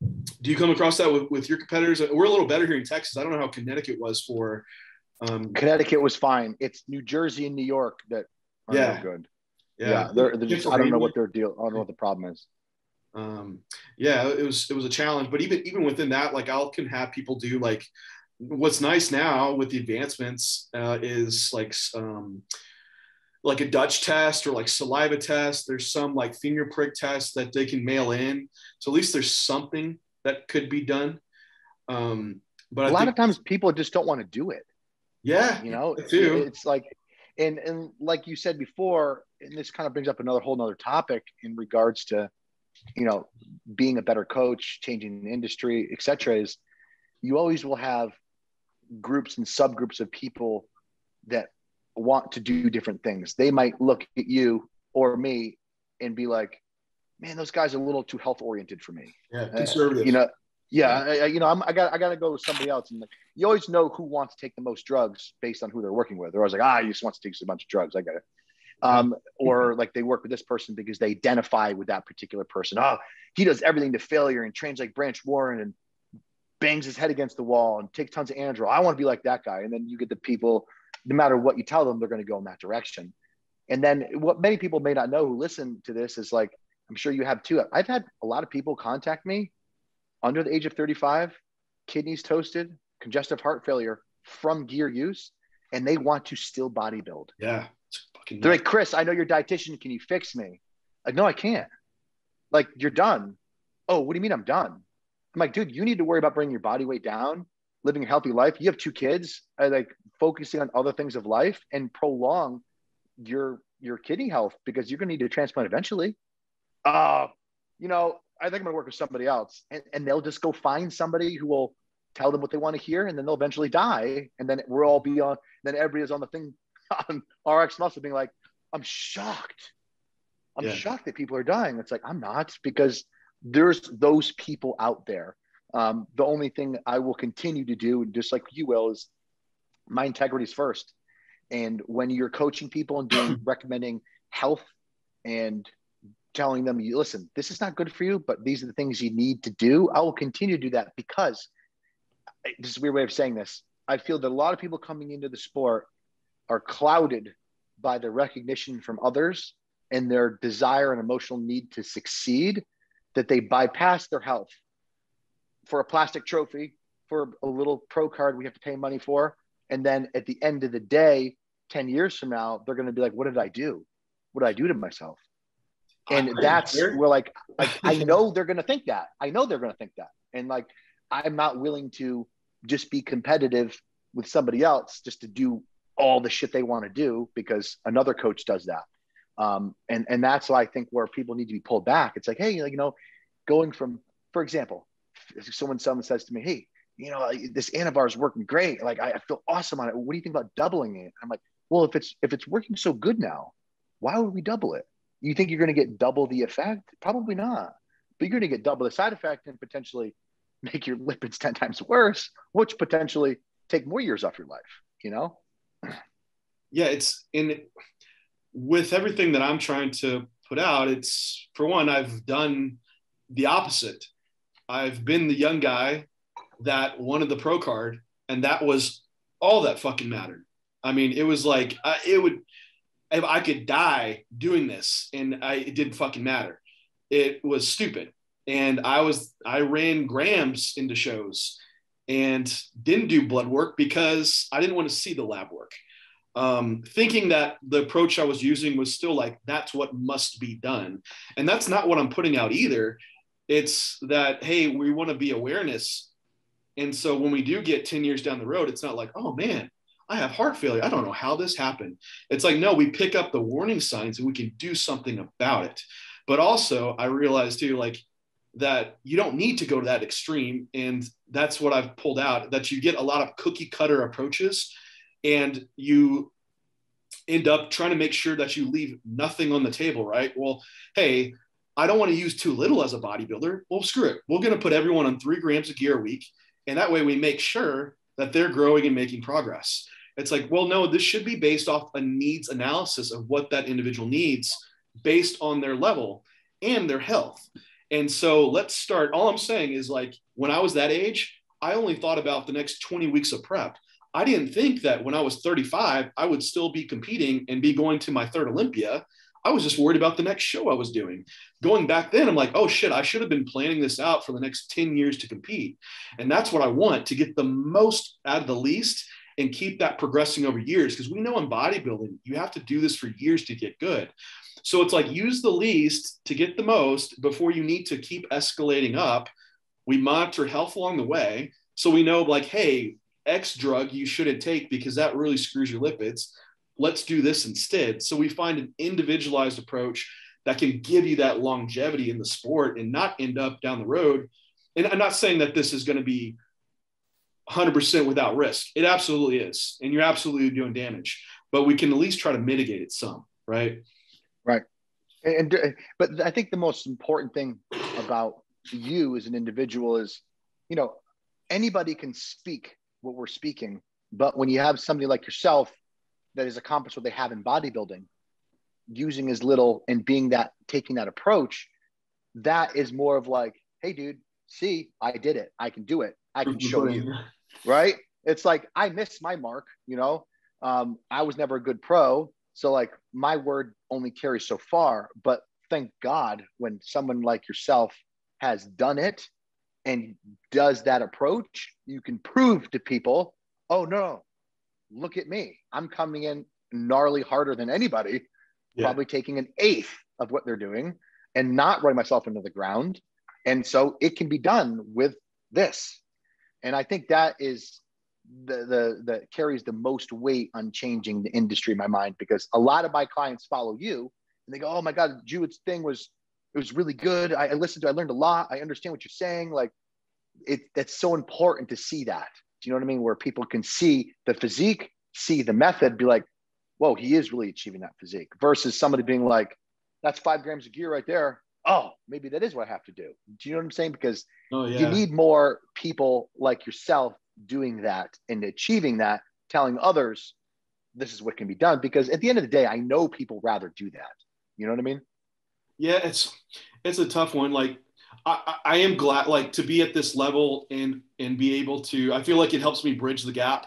Do you come across that with, with your competitors? We're a little better here in Texas. I don't know how Connecticut was for. Um, Connecticut was fine. It's New Jersey and New York that are yeah. no good. Yeah, yeah they're, they're just, I don't know what their deal. I don't know what the problem is. um, yeah, it was it was a challenge. But even even within that, like I can have people do like what's nice now with the advancements uh, is like um, like a Dutch test or like saliva test. There's some like finger prick test that they can mail in. So at least there's something that could be done. Um, but a I lot think, of times people just don't want to do it. Yeah, you know, too. it's like, and and like you said before, and this kind of brings up another whole nother topic in regards to, you know, being a better coach, changing the industry, etc. Is you always will have groups and subgroups of people that want to do different things. They might look at you or me and be like, "Man, those guys are a little too health oriented for me." Yeah, uh, conservative. Uh, you know, yeah, I, you know, I'm, I got I got to go with somebody else. And like, you always know who wants to take the most drugs based on who they're working with. They're always like, "Ah, he just wants to take a bunch of drugs." I got it. Um, or like they work with this person because they identify with that particular person. Oh, he does everything to failure and trains like Branch Warren and bangs his head against the wall and takes tons of Andro. I want to be like that guy. And then you get the people no matter what you tell them, they're going to go in that direction. And then what many people may not know who listen to this is like, I'm sure you have too. I've had a lot of people contact me under the age of 35, kidneys toasted, congestive heart failure from gear use, and they want to still bodybuild. Yeah. They're like, Chris, I know you're a dietitian. Can you fix me? Like, no, I can't. Like, you're done. Oh, what do you mean I'm done? I'm like, dude, you need to worry about bringing your body weight down living a healthy life. You have two kids, uh, like focusing on other things of life and prolong your your kidney health because you're going to need a transplant eventually. Uh, you know, I think I'm going to work with somebody else, and, and they'll just go find somebody who will tell them what they want to hear, and then they'll eventually die, and then we'll all be on. Then everybody is on the thing on RX Muscle, being like, "I'm shocked. I'm yeah. shocked that people are dying." It's like I'm not because there's those people out there um, the only thing I will continue to do, just like you will, is my integrity is first. And when you're coaching people and doing recommending health and telling them, you listen, this is not good for you, but these are the things you need to do, I will continue to do that because this is a weird way of saying this. I feel that a lot of people coming into the sport are clouded by the recognition from others and their desire and emotional need to succeed that they bypass their health for a plastic trophy, for a little pro card we have to pay money for. And then at the end of the day, 10 years from now, they're going to be like, what did I do? What did I do to myself? And that's sure. we're like, like I know they're going to think that. I know they're going to think that. And like, I'm not willing to just be competitive with somebody else just to do all the shit they want to do because another coach does that. Um, and and that's why I think where people need to be pulled back. It's like, hey, like, you know, going from, for example, someone someone says to me, "Hey, you know, this Anavar is working great. Like, I, I feel awesome on it. What do you think about doubling it?" I'm like, "Well, if it's if it's working so good now, why would we double it? You think you're going to get double the effect? Probably not. But you're going to get double the side effect and potentially make your lipids ten times worse, which potentially take more years off your life. You know." Yeah, it's in with everything that I'm trying to put out. It's for one, I've done the opposite I've been the young guy that wanted the pro card, and that was all that fucking mattered. I mean, it was like I, it would if I could die doing this, and I, it didn't fucking matter. It was stupid, and I was I ran grams into shows and didn't do blood work because I didn't want to see the lab work. Um, thinking that the approach I was using was still like that's what must be done, and that's not what I'm putting out either. It's that, hey, we want to be awareness. And so when we do get 10 years down the road, it's not like, oh man, I have heart failure. I don't know how this happened. It's like, no, we pick up the warning signs and we can do something about it. But also, I realized too, like, that you don't need to go to that extreme. And that's what I've pulled out that you get a lot of cookie cutter approaches and you end up trying to make sure that you leave nothing on the table, right? Well, hey, I don't want to use too little as a bodybuilder. Well, screw it. We're going to put everyone on three grams of gear a week. And that way we make sure that they're growing and making progress. It's like, well, no, this should be based off a needs analysis of what that individual needs based on their level and their health. And so let's start. All I'm saying is like when I was that age, I only thought about the next 20 weeks of prep. I didn't think that when I was 35, I would still be competing and be going to my third Olympia I was just worried about the next show I was doing. Going back then, I'm like, oh shit, I should have been planning this out for the next 10 years to compete. And that's what I want to get the most out of the least and keep that progressing over years. Because we know in bodybuilding, you have to do this for years to get good. So it's like use the least to get the most before you need to keep escalating up. We monitor health along the way. So we know, like, hey, X drug you shouldn't take because that really screws your lipids let's do this instead. So we find an individualized approach that can give you that longevity in the sport and not end up down the road. And I'm not saying that this is going to be 100% without risk. It absolutely is. And you're absolutely doing damage, but we can at least try to mitigate it some, right? Right. And, uh, but I think the most important thing about you as an individual is, you know, anybody can speak what we're speaking, but when you have somebody like yourself that has accomplished what they have in bodybuilding, using as little and being that, taking that approach, that is more of like, hey, dude, see, I did it. I can do it. I can show you. Right. It's like, I missed my mark, you know, um, I was never a good pro. So, like, my word only carries so far. But thank God when someone like yourself has done it and does that approach, you can prove to people, oh, no, look at me. I'm coming in gnarly harder than anybody, yeah. probably taking an eighth of what they're doing and not running myself into the ground. And so it can be done with this. And I think that is the the that carries the most weight on changing the industry in my mind because a lot of my clients follow you and they go, Oh my God, Jewett's thing was it was really good. I, I listened to I learned a lot. I understand what you're saying. Like it that's so important to see that. Do you know what I mean? Where people can see the physique, see the method, be like, whoa, he is really achieving that physique versus somebody being like, that's five grams of gear right there. Oh, maybe that is what I have to do. Do you know what I'm saying? Because oh, yeah. you need more people like yourself doing that and achieving that, telling others this is what can be done. Because at the end of the day, I know people rather do that. You know what I mean? Yeah, it's it's a tough one. Like I, I am glad like to be at this level and and be able to i feel like it helps me bridge the gap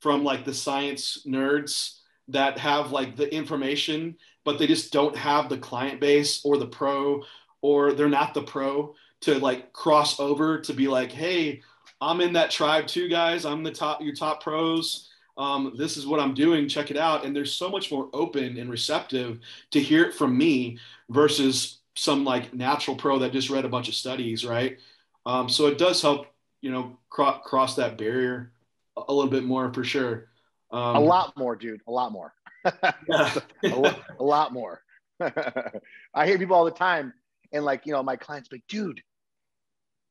from like the science nerds that have like the information but they just don't have the client base or the pro or they're not the pro to like cross over to be like hey i'm in that tribe too guys i'm the top your top pros um, this is what i'm doing check it out and they're so much more open and receptive to hear it from me versus some like natural pro that just read a bunch of studies, right? Um, so it does help, you know, cro- cross that barrier a little bit more for sure. Um, a lot more, dude. A lot more. a, lo- a, lot more. I hear people all the time, and like you know, my clients like, dude,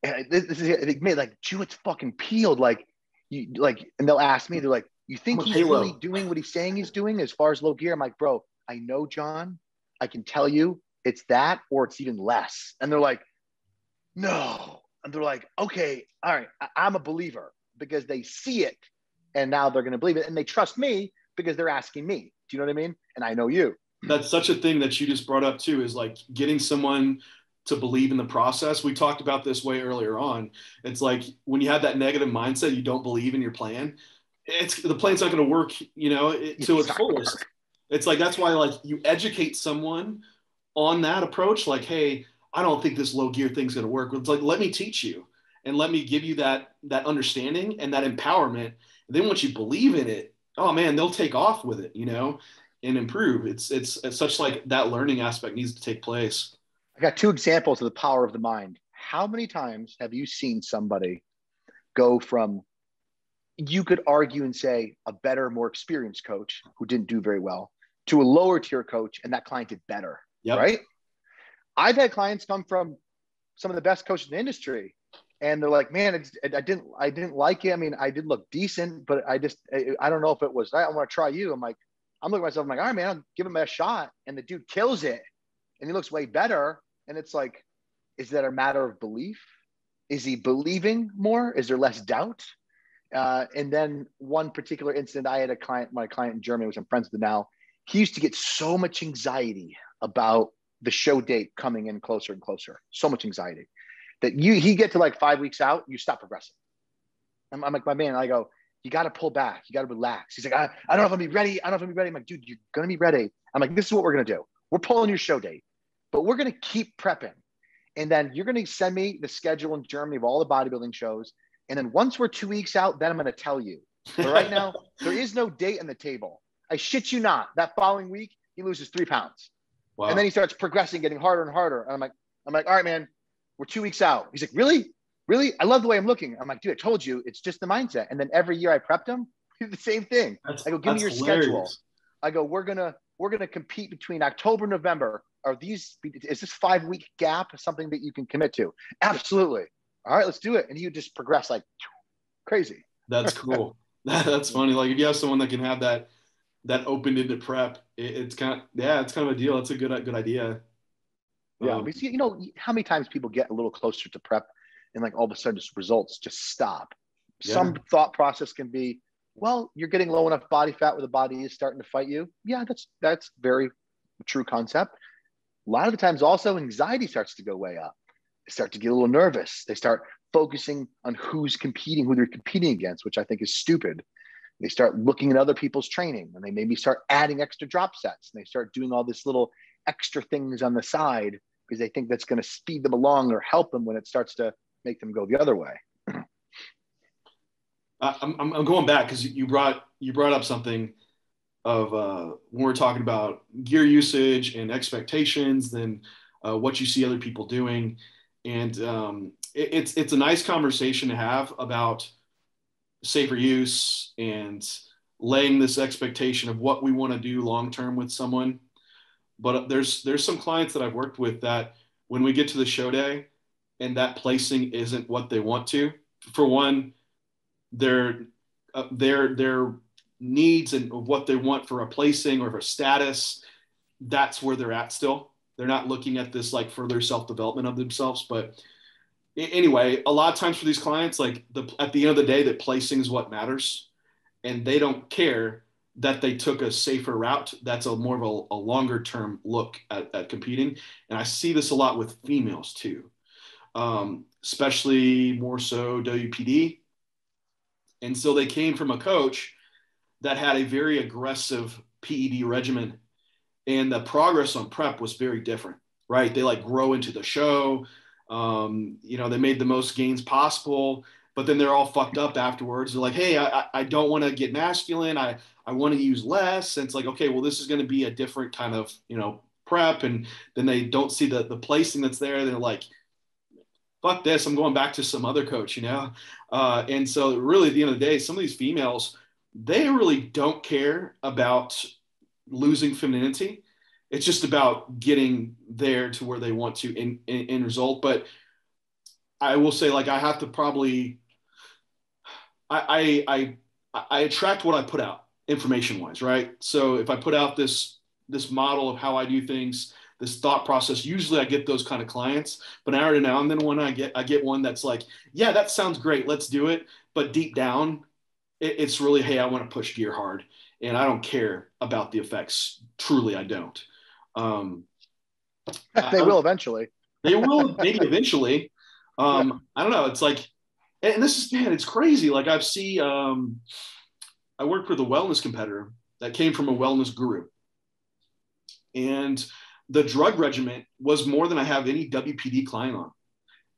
this, this is like, man, like Jewett's fucking peeled. Like you, like, and they'll ask me, they're like, you think he's Halo. really doing what he's saying he's doing as far as low gear? I'm like, bro, I know, John. I can tell you it's that or it's even less. And they're like, no. And they're like, okay, all right, I- am a believer because they see it and now they're going to believe it. And they trust me because they're asking me. Do you know what I mean? And I know you. That's such a thing that you just brought up too is like getting someone to believe in the process. We talked about this way earlier on. It's like when you have that negative mindset, you don't believe in your plan. It's the plan's not going to work, you know, it, to its fullest. It's like that's why like you educate someone on that approach, like, hey, I don't think this low gear thing's going to work. It's like, let me teach you and let me give you that that understanding and that empowerment. Then once you believe in it, oh man, they'll take off with it, you know, and improve. It's it's, it's such like that learning aspect needs to take place. I got two examples of the power of the mind. How many times have you seen somebody go from you could argue and say a better, more experienced coach who didn't do very well to a lower tier coach and that client did better? Yep. Right. I've had clients come from some of the best coaches in the industry, and they're like, "Man, I didn't, I didn't like it. I mean, I did look decent, but I just, I, don't know if it was. I want to try you." I'm like, I'm looking at myself. I'm like, "All right, man, I'll give him a shot," and the dude kills it, and he looks way better. And it's like, is that a matter of belief? Is he believing more? Is there less doubt? Uh, and then one particular incident, I had a client, my client in Germany, was I'm friends with now. He used to get so much anxiety about the show date coming in closer and closer. So much anxiety that you he get to like five weeks out, you stop progressing. I'm, I'm like, my man, I go, you got to pull back, you got to relax. He's like, I, I don't know if I'm gonna be ready. I don't know if I'm gonna be ready. I'm like, dude, you're gonna be ready. I'm like, this is what we're gonna do. we're pulling your show date, but we're going to keep prepping. And then you're going to send me the schedule in Germany of all the bodybuilding shows. And then once we're two weeks out, then I'm going to tell you. But right now, there is no date on the table. I shit you not. That following week, he loses three pounds. Wow. And then he starts progressing, getting harder and harder. And I'm like, I'm like, all right, man, we're two weeks out. He's like, really? Really? I love the way I'm looking. I'm like, dude, I told you, it's just the mindset. And then every year I prepped him, the same thing. That's, I go, give me your hilarious. schedule. I go, we're gonna we're gonna compete between October, November. Are these is this five week gap something that you can commit to? Absolutely. All right, let's do it. And you just progress like crazy. That's cool. That's funny. Like if you have someone that can have that that open into prep, it, it's kind of yeah, it's kind of a deal. It's a good good idea. Yeah, um, see. You know how many times people get a little closer to prep, and like all of a sudden, just results just stop. Yeah. Some thought process can be, well, you're getting low enough body fat where the body is starting to fight you. Yeah, that's that's very true concept. A lot of the times, also anxiety starts to go way up. They start to get a little nervous. They start focusing on who's competing, who they're competing against, which I think is stupid. They start looking at other people's training and they maybe start adding extra drop sets and they start doing all this little extra things on the side because they think that's going to speed them along or help them when it starts to make them go the other way. I'm, I'm going back because you brought you brought up something of uh, when we're talking about gear usage and expectations, then uh, what you see other people doing, and um, it, it's it's a nice conversation to have about safer use and laying this expectation of what we want to do long term with someone. But there's there's some clients that I've worked with that when we get to the show day and that placing isn't what they want to. For one, their uh, their their needs and what they want for a placing or for status, that's where they're at still. They're not looking at this like further self development of themselves. But anyway, a lot of times for these clients, like the at the end of the day, that placing is what matters, and they don't care that they took a safer route. That's a more of a, a longer term look at, at competing, and I see this a lot with females too, um, especially more so WPD and so they came from a coach that had a very aggressive PED regimen. And the progress on prep was very different, right? They like grow into the show. Um, you know, they made the most gains possible, but then they're all fucked up afterwards. They're like, hey, I, I don't want to get masculine. I, I want to use less. And it's like, okay, well, this is going to be a different kind of, you know, prep. And then they don't see the, the placing that's there. They're like, fuck this, I'm going back to some other coach, you know? Uh, and so, really, at the end of the day, some of these females, they really don't care about losing femininity. It's just about getting there to where they want to in, in, in result. But I will say, like, I have to probably, I, I, I, I attract what I put out information wise, right? So if I put out this, this model of how I do things, this thought process. Usually I get those kind of clients, but every now and then when I get I get one that's like, yeah, that sounds great, let's do it. But deep down, it, it's really, hey, I want to push gear hard, and I don't care about the effects. Truly, I don't. Um, they I, will eventually. they will maybe eventually. Um, I don't know. It's like, and this is man, it's crazy. Like I've seen. Um, I worked with a wellness competitor that came from a wellness guru, and the drug regimen was more than I have any WPD client on.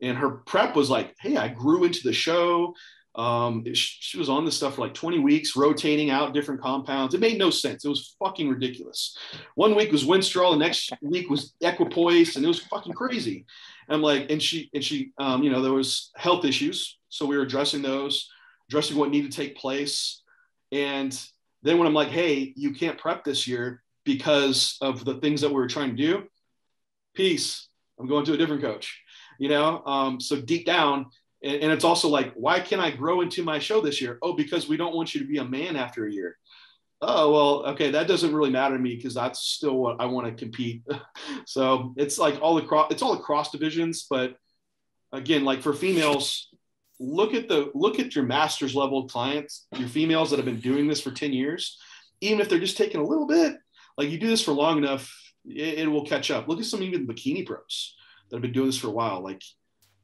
And her prep was like, hey, I grew into the show. Um, she was on this stuff for like 20 weeks, rotating out different compounds. It made no sense. It was fucking ridiculous. One week was Winstrol, the next week was Equipoise, and it was fucking crazy. And I'm like, and she, and she, um, you know, there was health issues. So we were addressing those, addressing what needed to take place. And then when I'm like, hey, you can't prep this year, because of the things that we were trying to do, peace. I'm going to a different coach, you know? Um, so deep down, and, and, it's also like, why can't I grow into my show this year? Oh, because we don't want you to be a man after a year. Oh, well, okay, that doesn't really matter to me because that's still what I want to compete. so it's like all across, it's all across divisions, but again, like for females, look at the look at your master's level clients, your females that have been doing this for 10 years, even if they're just taking a little bit, like you do this for long enough, it, it will catch up. Look at some even bikini pros that have been doing this for a while. Like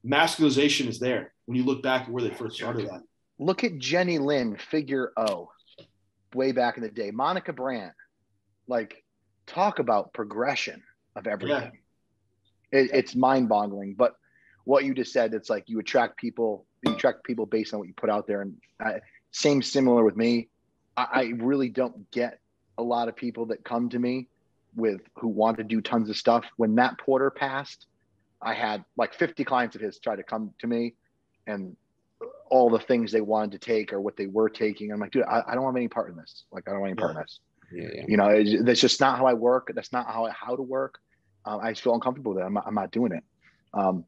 masculization is there when you look back at where they first started at. Look at Jenny Lynn, figure O, way back in the day. Monica Brant, like talk about progression of everything. Yeah. It, it's mind boggling. But what you just said, it's like you attract people, you attract people based on what you put out there. And I, same, similar with me. I, I really don't get a lot of people that come to me with who want to do tons of stuff. When Matt Porter passed, I had like 50 clients of his try to come to me and all the things they wanted to take or what they were taking. I'm like, dude, I, I don't have any part in this. Like, I don't want any part in this. Yeah, yeah. You know, that's just not how I work. That's not how I, how to work. Um, I just feel uncomfortable with it. I'm not, I'm not doing it. Um,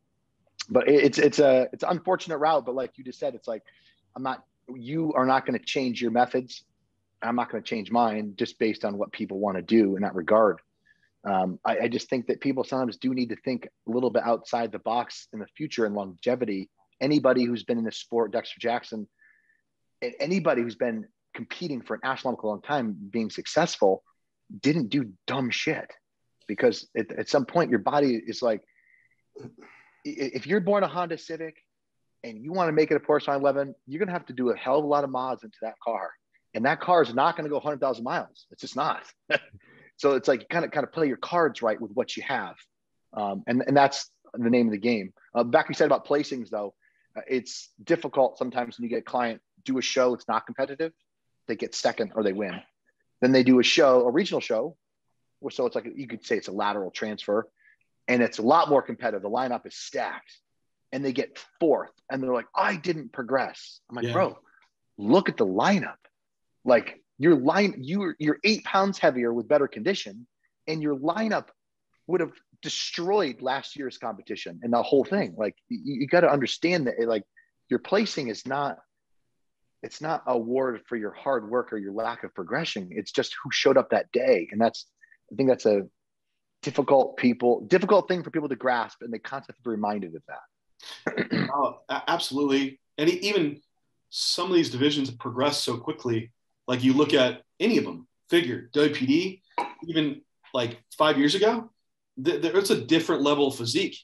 but it, it's it's a it's an unfortunate route. But like you just said, it's like I'm not. You are not going to change your methods. I'm not going to change mine just based on what people want to do in that regard. Um, I, I, just think that people sometimes do need to think a little bit outside the box in the future and longevity. Anybody who's been in the sport, Dexter Jackson, and anybody who's been competing for an astronomical long time, being successful, didn't do dumb shit. Because at, at some point, your body is like, if you're born a Honda Civic and you want to make it a Porsche 911, you're going to have to do a hell of a lot of mods into that car. And that car is not going to go 100,000 miles. It's just not. so it's like kind of kind of play your cards right with what you have. Um, and, and that's the name of the game. Uh, back you said about placings, though, uh, it's difficult sometimes when you get a client do a show, it's not competitive they get second or they win. Then they do a show, a regional show. So it's like you could say it's a lateral transfer, and it's a lot more competitive. The lineup is stacked, and they get fourth, and they're like, "I didn't progress." I'm like, yeah. "Bro, look at the lineup. Like your line, you're you're eight pounds heavier with better condition, and your lineup would have destroyed last year's competition and the whole thing. Like you, you got to understand that, it, like your placing is not it's not a award for your hard work or your lack of progression. It's just who showed up that day. And that's, I think that's a difficult people, difficult thing for people to grasp. And they constantly be reminded of that. oh, absolutely. And even some of these divisions have progressed so quickly. Like you look at any of them, figure, WPD, even like five years ago, th- there's a different level of physique.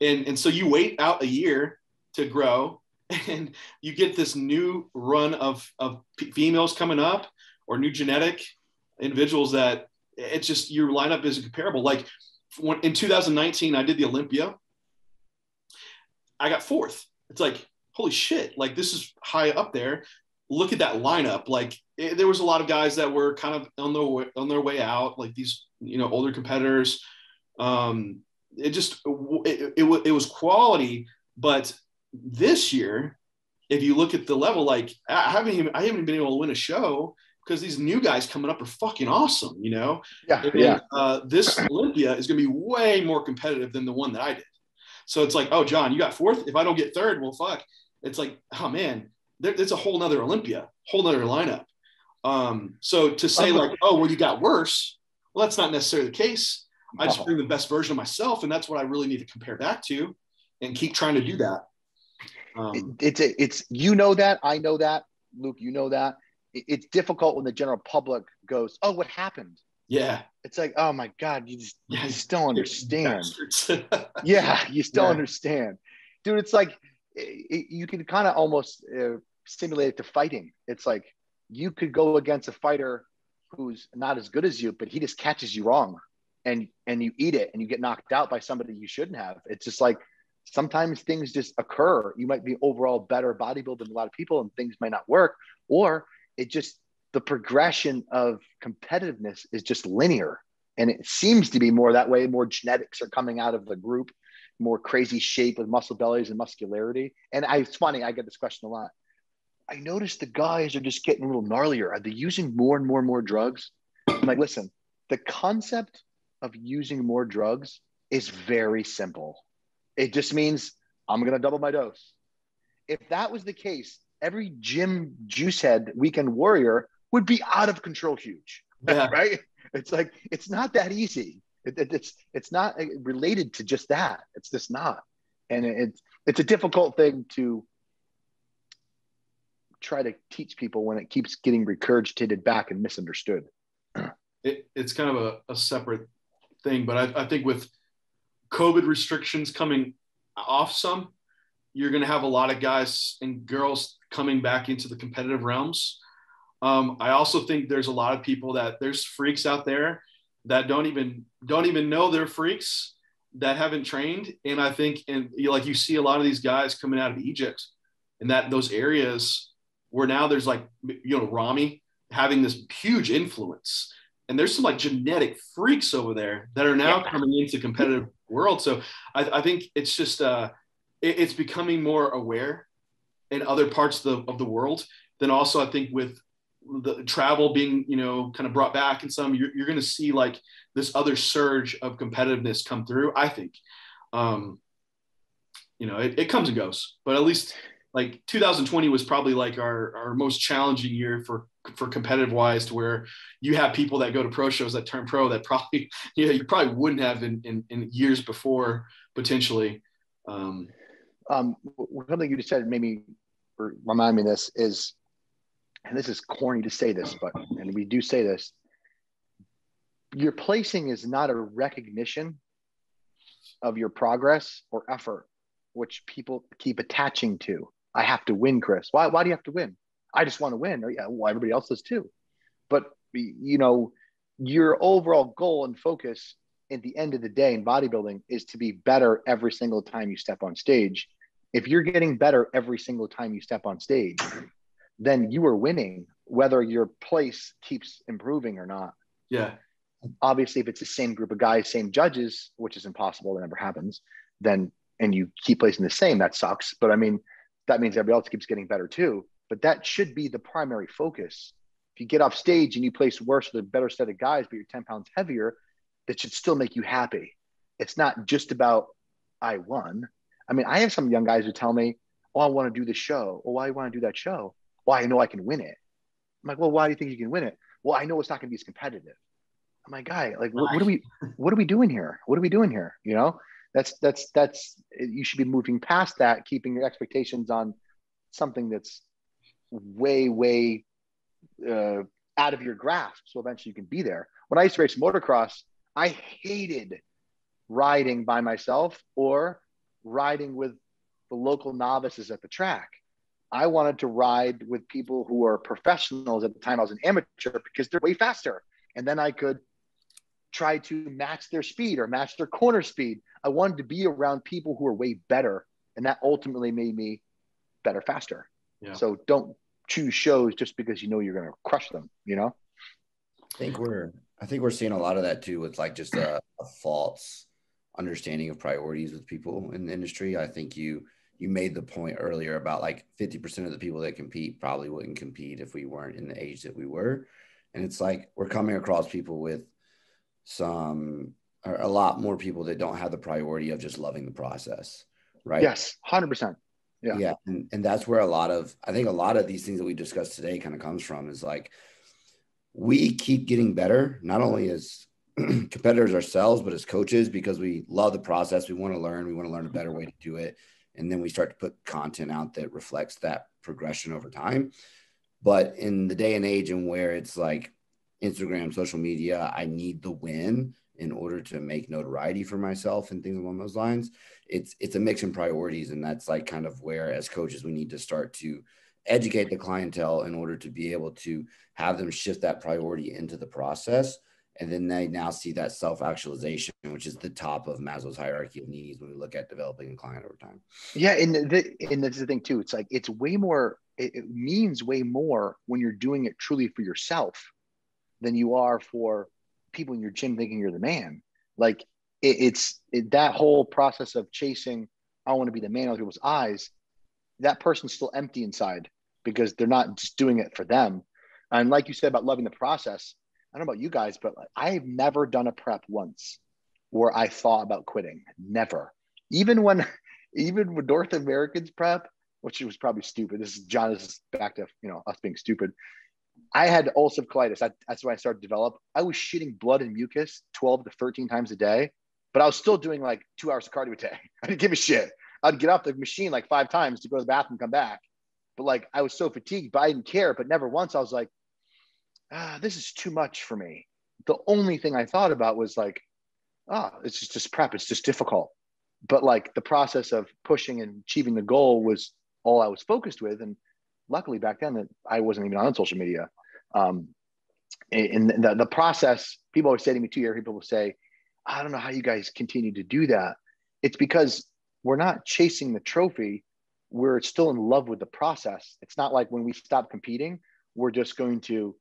And, and so you wait out a year to grow and you get this new run of, of females coming up or new genetic individuals that it's just your lineup isn't comparable. Like when, in 2019, I did the Olympia. I got fourth. It's like, holy shit, like this is high up there. Look at that lineup. Like it, there was a lot of guys that were kind of on their way, on their way out, like these, you know, older competitors. Um, it just, it, it, it was quality, but this year, if you look at the level, like I haven't even I haven't been able to win a show because these new guys coming up are fucking awesome, you know. Yeah, and, yeah. Uh, this Olympia is going to be way more competitive than the one that I did. So it's like, oh, John, you got fourth. If I don't get third, well, fuck. It's like, oh man, there, there's a whole nother Olympia, whole nother lineup. Um, so to say like, oh, well, you got worse. Well, that's not necessarily the case. I just bring the best version of myself, and that's what I really need to compare back to, and keep trying to do that. Um, it, it's it's you know that I know that Luke, you know that it, it's difficult when the general public goes, "Oh, what happened?" Yeah, it's like, "Oh my god, you just yeah. you still understand." yeah, you still yeah. understand, dude. It's like it, you can kind of almost uh, simulate it to fighting. It's like you could go against a fighter who's not as good as you, but he just catches you wrong, and and you eat it, and you get knocked out by somebody you shouldn't have. It's just like sometimes things just occur. You might be overall better bodybuilder than a lot of people and things might not work, or it just the progression of competitiveness is just linear. And it seems to be more that way. More genetics are coming out of the group, more crazy shape with muscle bellies and muscularity. And I, it's funny, I get this question a lot. I noticed the guys are just getting a little gnarlier. Are they using more and more and more drugs? I'm like, listen, the concept of using more drugs is very simple. It just means I'm going to double my dose. If that was the case, every gym juice head weekend warrior would be out of control huge. Yeah. right? It's like it's not that easy. It, it, it's it's not uh, related to just that. It's just not, and it, it's it's a difficult thing to try to teach people when it keeps getting regurgitated back and misunderstood. it's kind of a, a separate thing, but I, I think with COVID restrictions coming off some, you're going to have a lot of guys and girls coming back into the competitive realms. Um, I also think there's a lot of people that there's freaks out there that don't even don't even know they're freaks that haven't trained. And I think, and like you see a lot of these guys coming out of Egypt and that those areas where now there's like, you know, Ramy having this huge influence. And there's some like genetic freaks over there that are now yeah. coming into competitive world. So I, I think it's just, uh, it, it's becoming more aware in other parts of the, of the world. Then also I think with the travel being you know kind of brought back and some you're, you're going to see like this other surge of competitiveness come through i think um you know it, it comes and goes but at least like 2020 was probably like our, our most challenging year for for competitive wise to where you have people that go to pro shows that turn pro that probably you know you probably wouldn't have in, in, in years before potentially um, um, something you just said made me remind me this is and this is corny to say this, but and we do say this, your placing is not a recognition of your progress or effort, which people keep attaching to. I have to win, Chris. Why, why do you have to win? I just want to win. Or, yeah, well, everybody else does too. But you know, your overall goal and focus at the end of the day in bodybuilding is to be better every single time you step on stage. If you're getting better every single time you step on stage, then you are winning whether your place keeps improving or not. Yeah. Obviously, if it's the same group of guys, same judges, which is impossible, that never happens, then and you keep placing the same, that sucks. But I mean, that means everybody else keeps getting better too. But that should be the primary focus. If you get off stage and you place worse with a better set of guys, but you're 10 pounds heavier, that should still make you happy. It's not just about I won. I mean, I have some young guys who tell me, Oh, I want to do this show. Well, why do you want to do that show? well, I know I can win it. I'm like, well, why do you think you can win it? Well, I know it's not going to be as competitive. I'm like, guy, like, what, what, are we, what are we doing here? What are we doing here? You know, that's, that's, that's, you should be moving past that, keeping your expectations on something that's way, way uh, out of your grasp. So eventually you can be there. When I used to race motocross, I hated riding by myself or riding with the local novices at the track I wanted to ride with people who are professionals at the time I was an amateur because they're way faster. And then I could try to match their speed or match their corner speed. I wanted to be around people who are way better. And that ultimately made me better faster. Yeah. So don't choose shows just because you know you're going to crush them, you know? I think we're, I think we're seeing a lot of that too with like just a, a false understanding of priorities with people in the industry. I think you, you made the point earlier about like 50% of the people that compete probably wouldn't compete if we weren't in the age that we were. And it's like we're coming across people with some, a lot more people that don't have the priority of just loving the process. Right. Yes. 100%. Yeah. Yeah. And, and that's where a lot of, I think a lot of these things that we discussed today kind of comes from is like, we keep getting better, not only as competitors ourselves, but as coaches, because we love the process. We want to learn. We want to learn a better way to do it and then we start to put content out that reflects that progression over time but in the day and age and where it's like instagram social media i need the win in order to make notoriety for myself and things along those lines. It's it's a mix in priorities and that's like kind of where as coaches we need to start to educate the clientele in order to be able to have them shift that priority into the process. And then they now see that self-actualization which is the top of maslow's hierarchy of needs when we look at developing a client over time. Yeah and the, and that's the thing too. It's like it's way more it, it means way more when you're doing it truly for yourself than you are for people in your gym thinking you're the man like it, it's it, that whole process of chasing i want to be the man of people's eyes that person's still empty inside because they're not just doing it for them and like you said about loving the process I don't know about you guys, but I've never done a prep once where I thought about quitting. Never. Even when, even with North Americans prep, which was probably stupid. This is John is back to you know us being stupid. I had ulcerative colitis. That's why I started to develop. I was shitting blood and mucus 12 to 13 times a day, but I was still doing like two hours of cardio a day. I didn't give a shit. I'd get off the machine like five times to go to the bathroom, come back. But like I was so fatigued, but I didn't care. But never once I was like, ah, this is too much for me. The only thing I thought about was like, ah, it's just, just prep. It's just difficult. But like the process of pushing and achieving the goal was all I was focused with. And luckily back then that I wasn't even on social media. Um, and the, the process, people always say to me too, people will say, I don't know how you guys continue to do that. It's because we're not chasing the trophy. We're still in love with the process. It's not like when we stop competing, we're just going to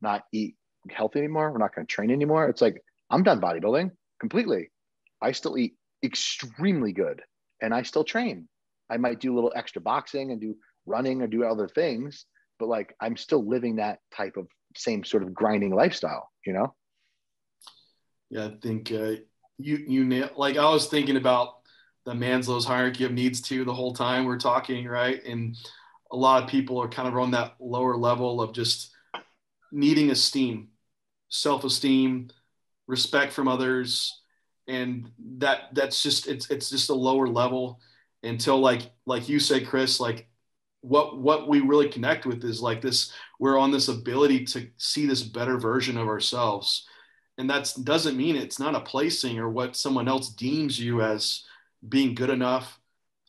not eat healthy anymore. We're not going to train anymore. It's like, I'm done bodybuilding completely. I still eat extremely good and I still train. I might do a little extra boxing and do running or do other things, but like I'm still living that type of same sort of grinding lifestyle, you know? Yeah, I think uh, you you nail like I was thinking about the Maslow's hierarchy of needs too the whole time we're talking, right? And a lot of people are kind of on that lower level of just needing esteem, self-esteem, respect from others, and that that's just it's it's just a lower level until like like you say, Chris, like what what we really connect with is like this we're on this ability to see this better version of ourselves. And that doesn't mean it's not a placing or what someone else deems you as being good enough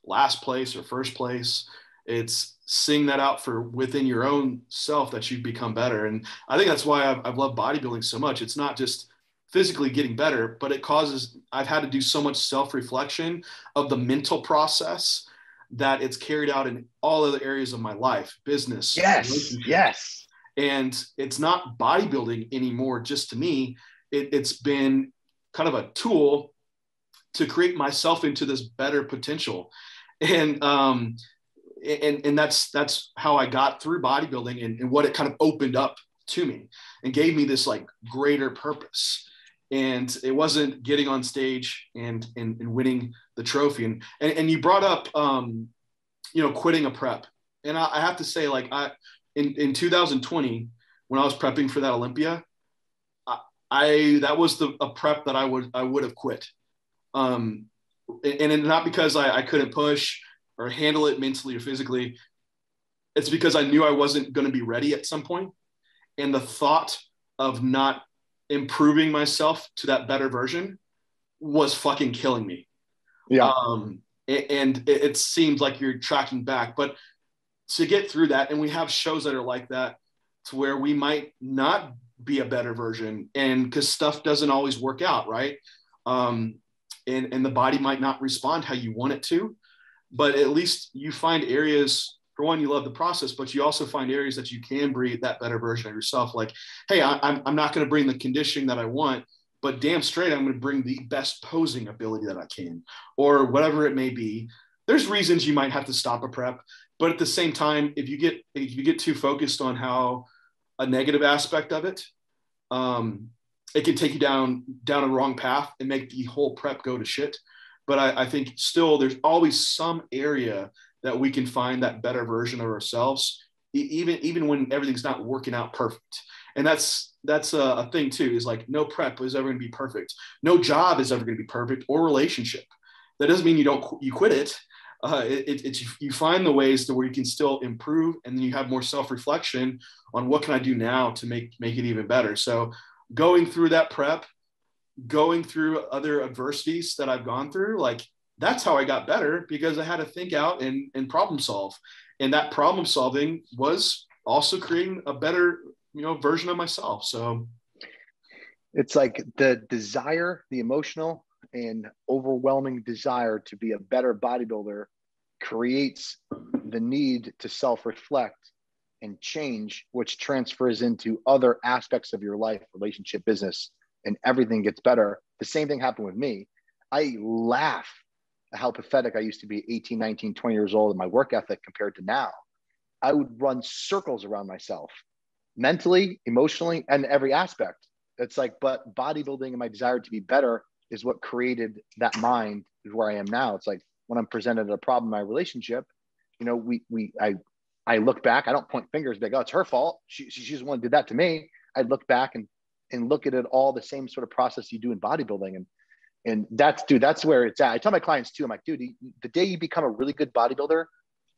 last place or first place. It's seeing that out for within your own self that you've become better. And i think that's why i've, I've loved bodybuilding so much. It's not just physically getting better but it causes i've had to do so much self-reflection of the mental process that it's carried out in all other areas of my life, business. Yes. Yes. And it's not bodybuilding anymore, just to me. It, it's been kind of a tool to create myself into this better potential. And, um, and, and that's, that's how I got through bodybuilding and, and what it kind of opened up to me and gave me this like greater purpose and it wasn't getting on stage and and, and winning the trophy. And, and and you brought up um, you know quitting a prep, and I, I have to say like I in in 2020 when I was prepping for that Olympia, I, I that was the a prep that I would I would have quit, um, and, and not because I, I couldn't push or handle it mentally or physically. It's because I knew I wasn't going to be ready at some point, and the thought of not improving myself to that better version was fucking killing me. Yeah. Um, and it, it seems like you're tracking back, but to get through that, and we have shows that are like that, to where we might not be a better version, and because stuff doesn't always work out, right? Um, and and the body might not respond how you want it to, but at least you find areas for one, you love the process, but you also find areas that you can breed that better version of yourself. Like, hey, I, I'm, I'm not going to bring the conditioning that I want, but damn straight, I'm going to bring the best posing ability that I can, or whatever it may be. There's reasons you might have to stop a prep, but at the same time, if you get if you get too focused on how a negative aspect of it, um, it can take you down down a wrong path and make the whole prep go to shit. But I, I think still there's always some area that we can find that better version of ourselves even even when everything's not working out perfect. And that's that's a, a thing too is like no prep is ever going to be perfect. No job is ever going to be perfect or relationship. That doesn't mean you don't you quit it. Uh, it, it's you find the ways to where you can still improve and then you have more self-reflection on what can i do now to make make it even better. So going through that prep going through other adversities that i've gone through like that's how I got better because I had to think out and, and problem solve. And that problem solving was also creating a better, you know, version of myself. So it's like the desire, the emotional and overwhelming desire to be a better bodybuilder creates the need to self-reflect and change, which transfers into other aspects of your life, relationship, business, and everything gets better. The same thing happened with me. I laugh how pathetic I used to be 18, 19, 20 years old and my work ethic compared to now. I would run circles around myself mentally, emotionally, and every aspect. It's like, but bodybuilding and my desire to be better is what created that mind where I am now. It's like when I'm presented a problem in my relationship, you know, we, we, I, I look back, I don't point fingers, like, oh, it's her fault. She, she's the one who did that to me. I look back and, and look at it all the same sort of process you do in bodybuilding. And and that's dude that's where it's at. I tell my clients too i'm like dude the day you become a really good bodybuilder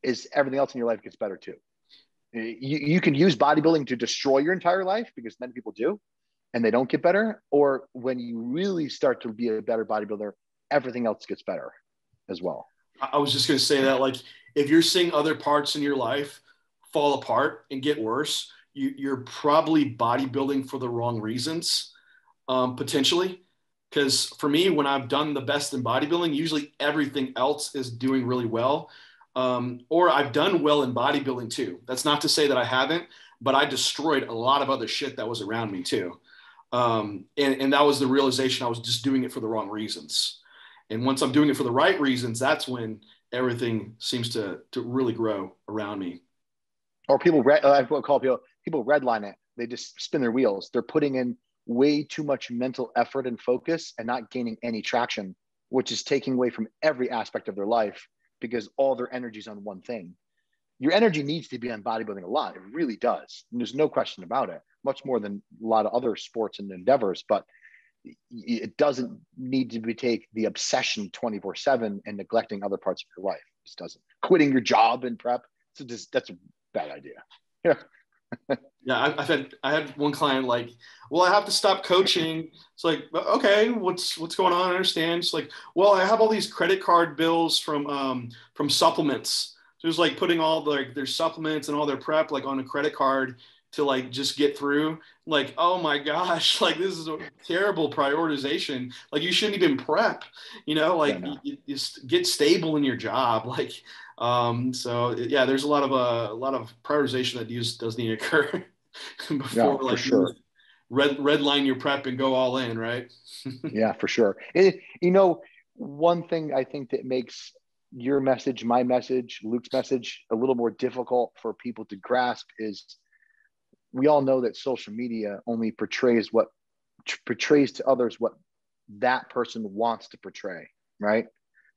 is everything else in your life gets better too. You, you can use bodybuilding to destroy your entire life because many people do and they don't get better. Or when you really start to be a better bodybuilder everything else gets better as well. I was just going to say that like if you're seeing other parts in your life fall apart and get worse you, are probably bodybuilding for the wrong reasons, um, potentially. Because for me, when I've done the best in bodybuilding, usually everything else is doing really well. Um, or I've done well in bodybuilding too. That's not to say that I haven't, but I destroyed a lot of other shit that was around me too. Um, and, and that was the realization I was just doing it for the wrong reasons. And once I'm doing it for the right reasons, that's when everything seems to, to really grow around me. Or people, I call people, people redline it. They just spin their wheels. They're putting in way too much mental effort and focus and not gaining any traction, which is taking away from every aspect of their life because all their energy is on one thing. Your energy needs to be on bodybuilding a lot. It really does. And there's no question about it, much more than a lot of other sports and endeavors. But it doesn't need to be take the obsession 24 7 and neglecting other parts of your life. It just doesn't. Quitting your job in prep, so just, that's a bad idea. Yeah. yeah, I've had I had one client like, well, I have to stop coaching. It's like, okay, what's what's going on? I understand. It's like, well, I have all these credit card bills from um, from supplements. So it's like putting all their their supplements and all their prep like on a credit card to like just get through. Like, oh my gosh, like this is a terrible prioritization. Like you shouldn't even prep. You know, like yeah, no. you, you get stable in your job. Like um, so yeah, there's a lot of uh, a lot of prioritization that use, does need to occur before yeah, like sure. red red line your prep and go all in, right? yeah, for sure. It, you know, one thing I think that makes your message, my message, Luke's message a little more difficult for people to grasp is we all know that social media only portrays what portrays to others what that person wants to portray, right?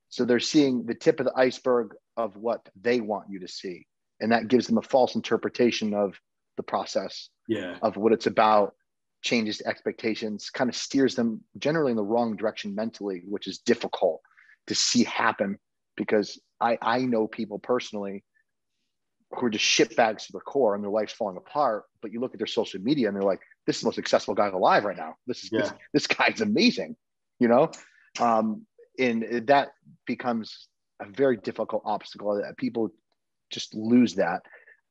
So they're seeing the tip of the iceberg of what they want you to see. And that gives them a false interpretation of the process, yeah. of what it's about, changes expectations, kind of steers them generally in the wrong direction mentally, which is difficult to see happen because I, I know people personally who are just shitbags to the core and their life's falling apart. But you look at their social media and they're like, this is the most successful guy alive right now. This is yeah. this, this guy's amazing, you know? Um, and that becomes a very difficult obstacle that people just lose that.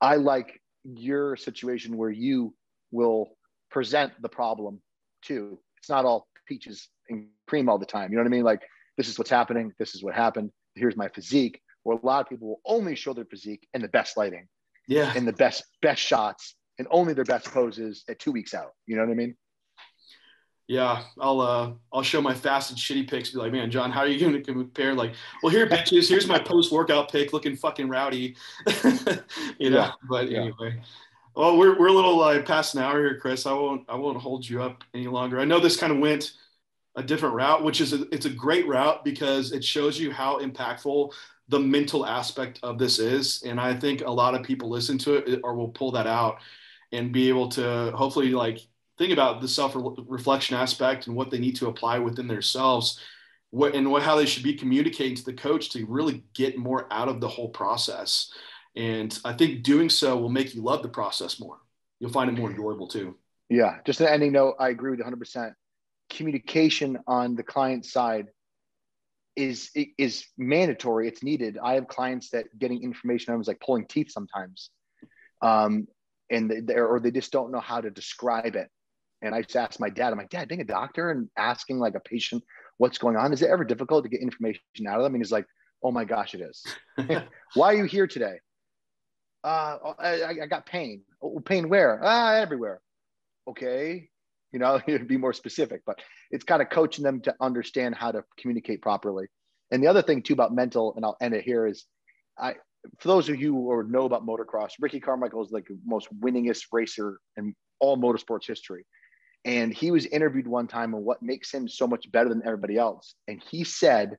I like your situation where you will present the problem too. It's not all peaches and cream all the time. You know what I mean? Like, this is what's happening. This is what happened. Here's my physique. Where a lot of people will only show their physique in the best lighting, yeah, in the best best shots, and only their best poses at two weeks out. You know what I mean? Yeah, I'll uh I'll show my fast and shitty pics. Be like, man, John, how are you going to compare? Like, well, here, bitches, here's my post workout pic, looking fucking rowdy. you know. Yeah, but yeah. anyway, well, we're we're a little uh, past an hour here, Chris. I won't I won't hold you up any longer. I know this kind of went a different route, which is a, it's a great route because it shows you how impactful the mental aspect of this is, and I think a lot of people listen to it or will pull that out and be able to hopefully like think about the self reflection aspect and what they need to apply within themselves what and what how they should be communicating to the coach to really get more out of the whole process. And i think doing so will make you love the process more. You'll find it more enjoyable too. Yeah. Just an ending note i agree with 100% communication on the client side is is mandatory. It's needed. I have clients that getting information i was like pulling teeth sometimes um, and they, or they just don't know how to describe it and I just asked my dad, I'm like, Dad, being a doctor and asking like a patient what's going on, is it ever difficult to get information out of them? And he's like, Oh my gosh, it is. Why are you here today? Uh, I, I got pain. Oh, pain where? Ah, everywhere. Okay. You know, it'd be more specific, but it's kind of coaching them to understand how to communicate properly. And the other thing too about mental, and I'll end it here is I, for those of you who know about motocross, Ricky Carmichael is like the most winningest racer in all motorsports history. And he was interviewed one time on what makes him so much better than everybody else. And he said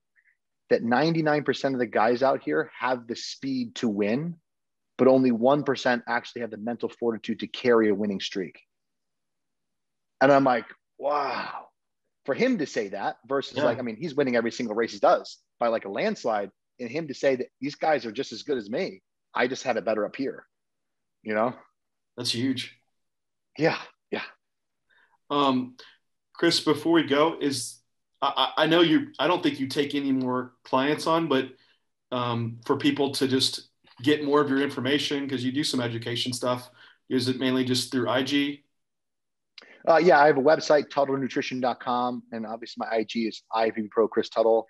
that 99% of the guys out here have the speed to win, but only 1% actually have the mental fortitude to carry a winning streak. And I'm like, wow. For him to say that versus yeah. like, I mean, he's winning every single race he does by like a landslide. And him to say that these guys are just as good as me. I just have it better up here. You know? That's huge. Yeah. Um, Chris, before we go, is I, I, know you. I don't think you take any more clients on, but um, for people to just get more of your information because you do some education stuff Is it mainly just through IG? Uh, yeah, I have a website, TuttleNutrition.com, and obviously my IG is IFBB Pro Chris Tuttle.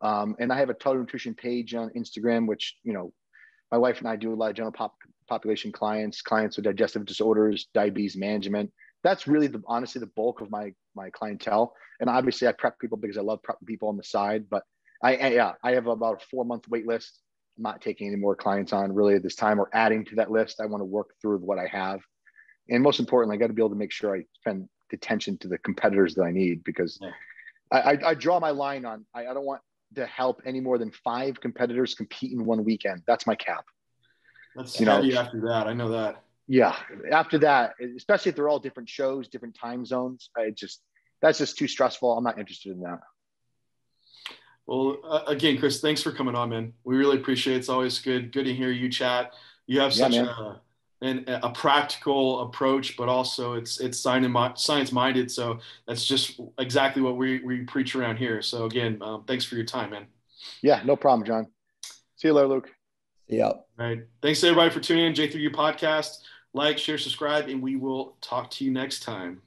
Um, and I have a Tuttle Nutrition page on Instagram, which you know, my wife and I do a lot of general pop, population clients, clients with digestive disorders, diabetes management. That's really the honestly the bulk of my my clientele. And obviously, I prep people because I love prepping people on the side. But I, I yeah, I have about a four month wait list. I'm not taking any more clients on really at this time or adding to that list. I want to work through what I have and most importantly, I got to be able to make sure I spend attention to the competitors that I need because yeah. I, I, I, draw my line on I, I, don't want to help any more than five competitors compete in one weekend. That's my cap. That's you know, after that. I know that. Yeah, after that, especially if they're all different shows, different time zones, I just that's just too stressful. I'm not interested in that. Well, uh, again, Chris, thanks for coming on, man. We really appreciate it. It's always good, good to hear you chat. You have such yeah, a and a practical approach, but also it's it's science minded. So that's just exactly what we, we preach around here. So again, um, thanks for your time, man. Yeah, no problem, John. See you later, Luke. Yeah. All right. Thanks everybody for tuning in J3U podcast. Like, share, subscribe, and we will talk to you next time.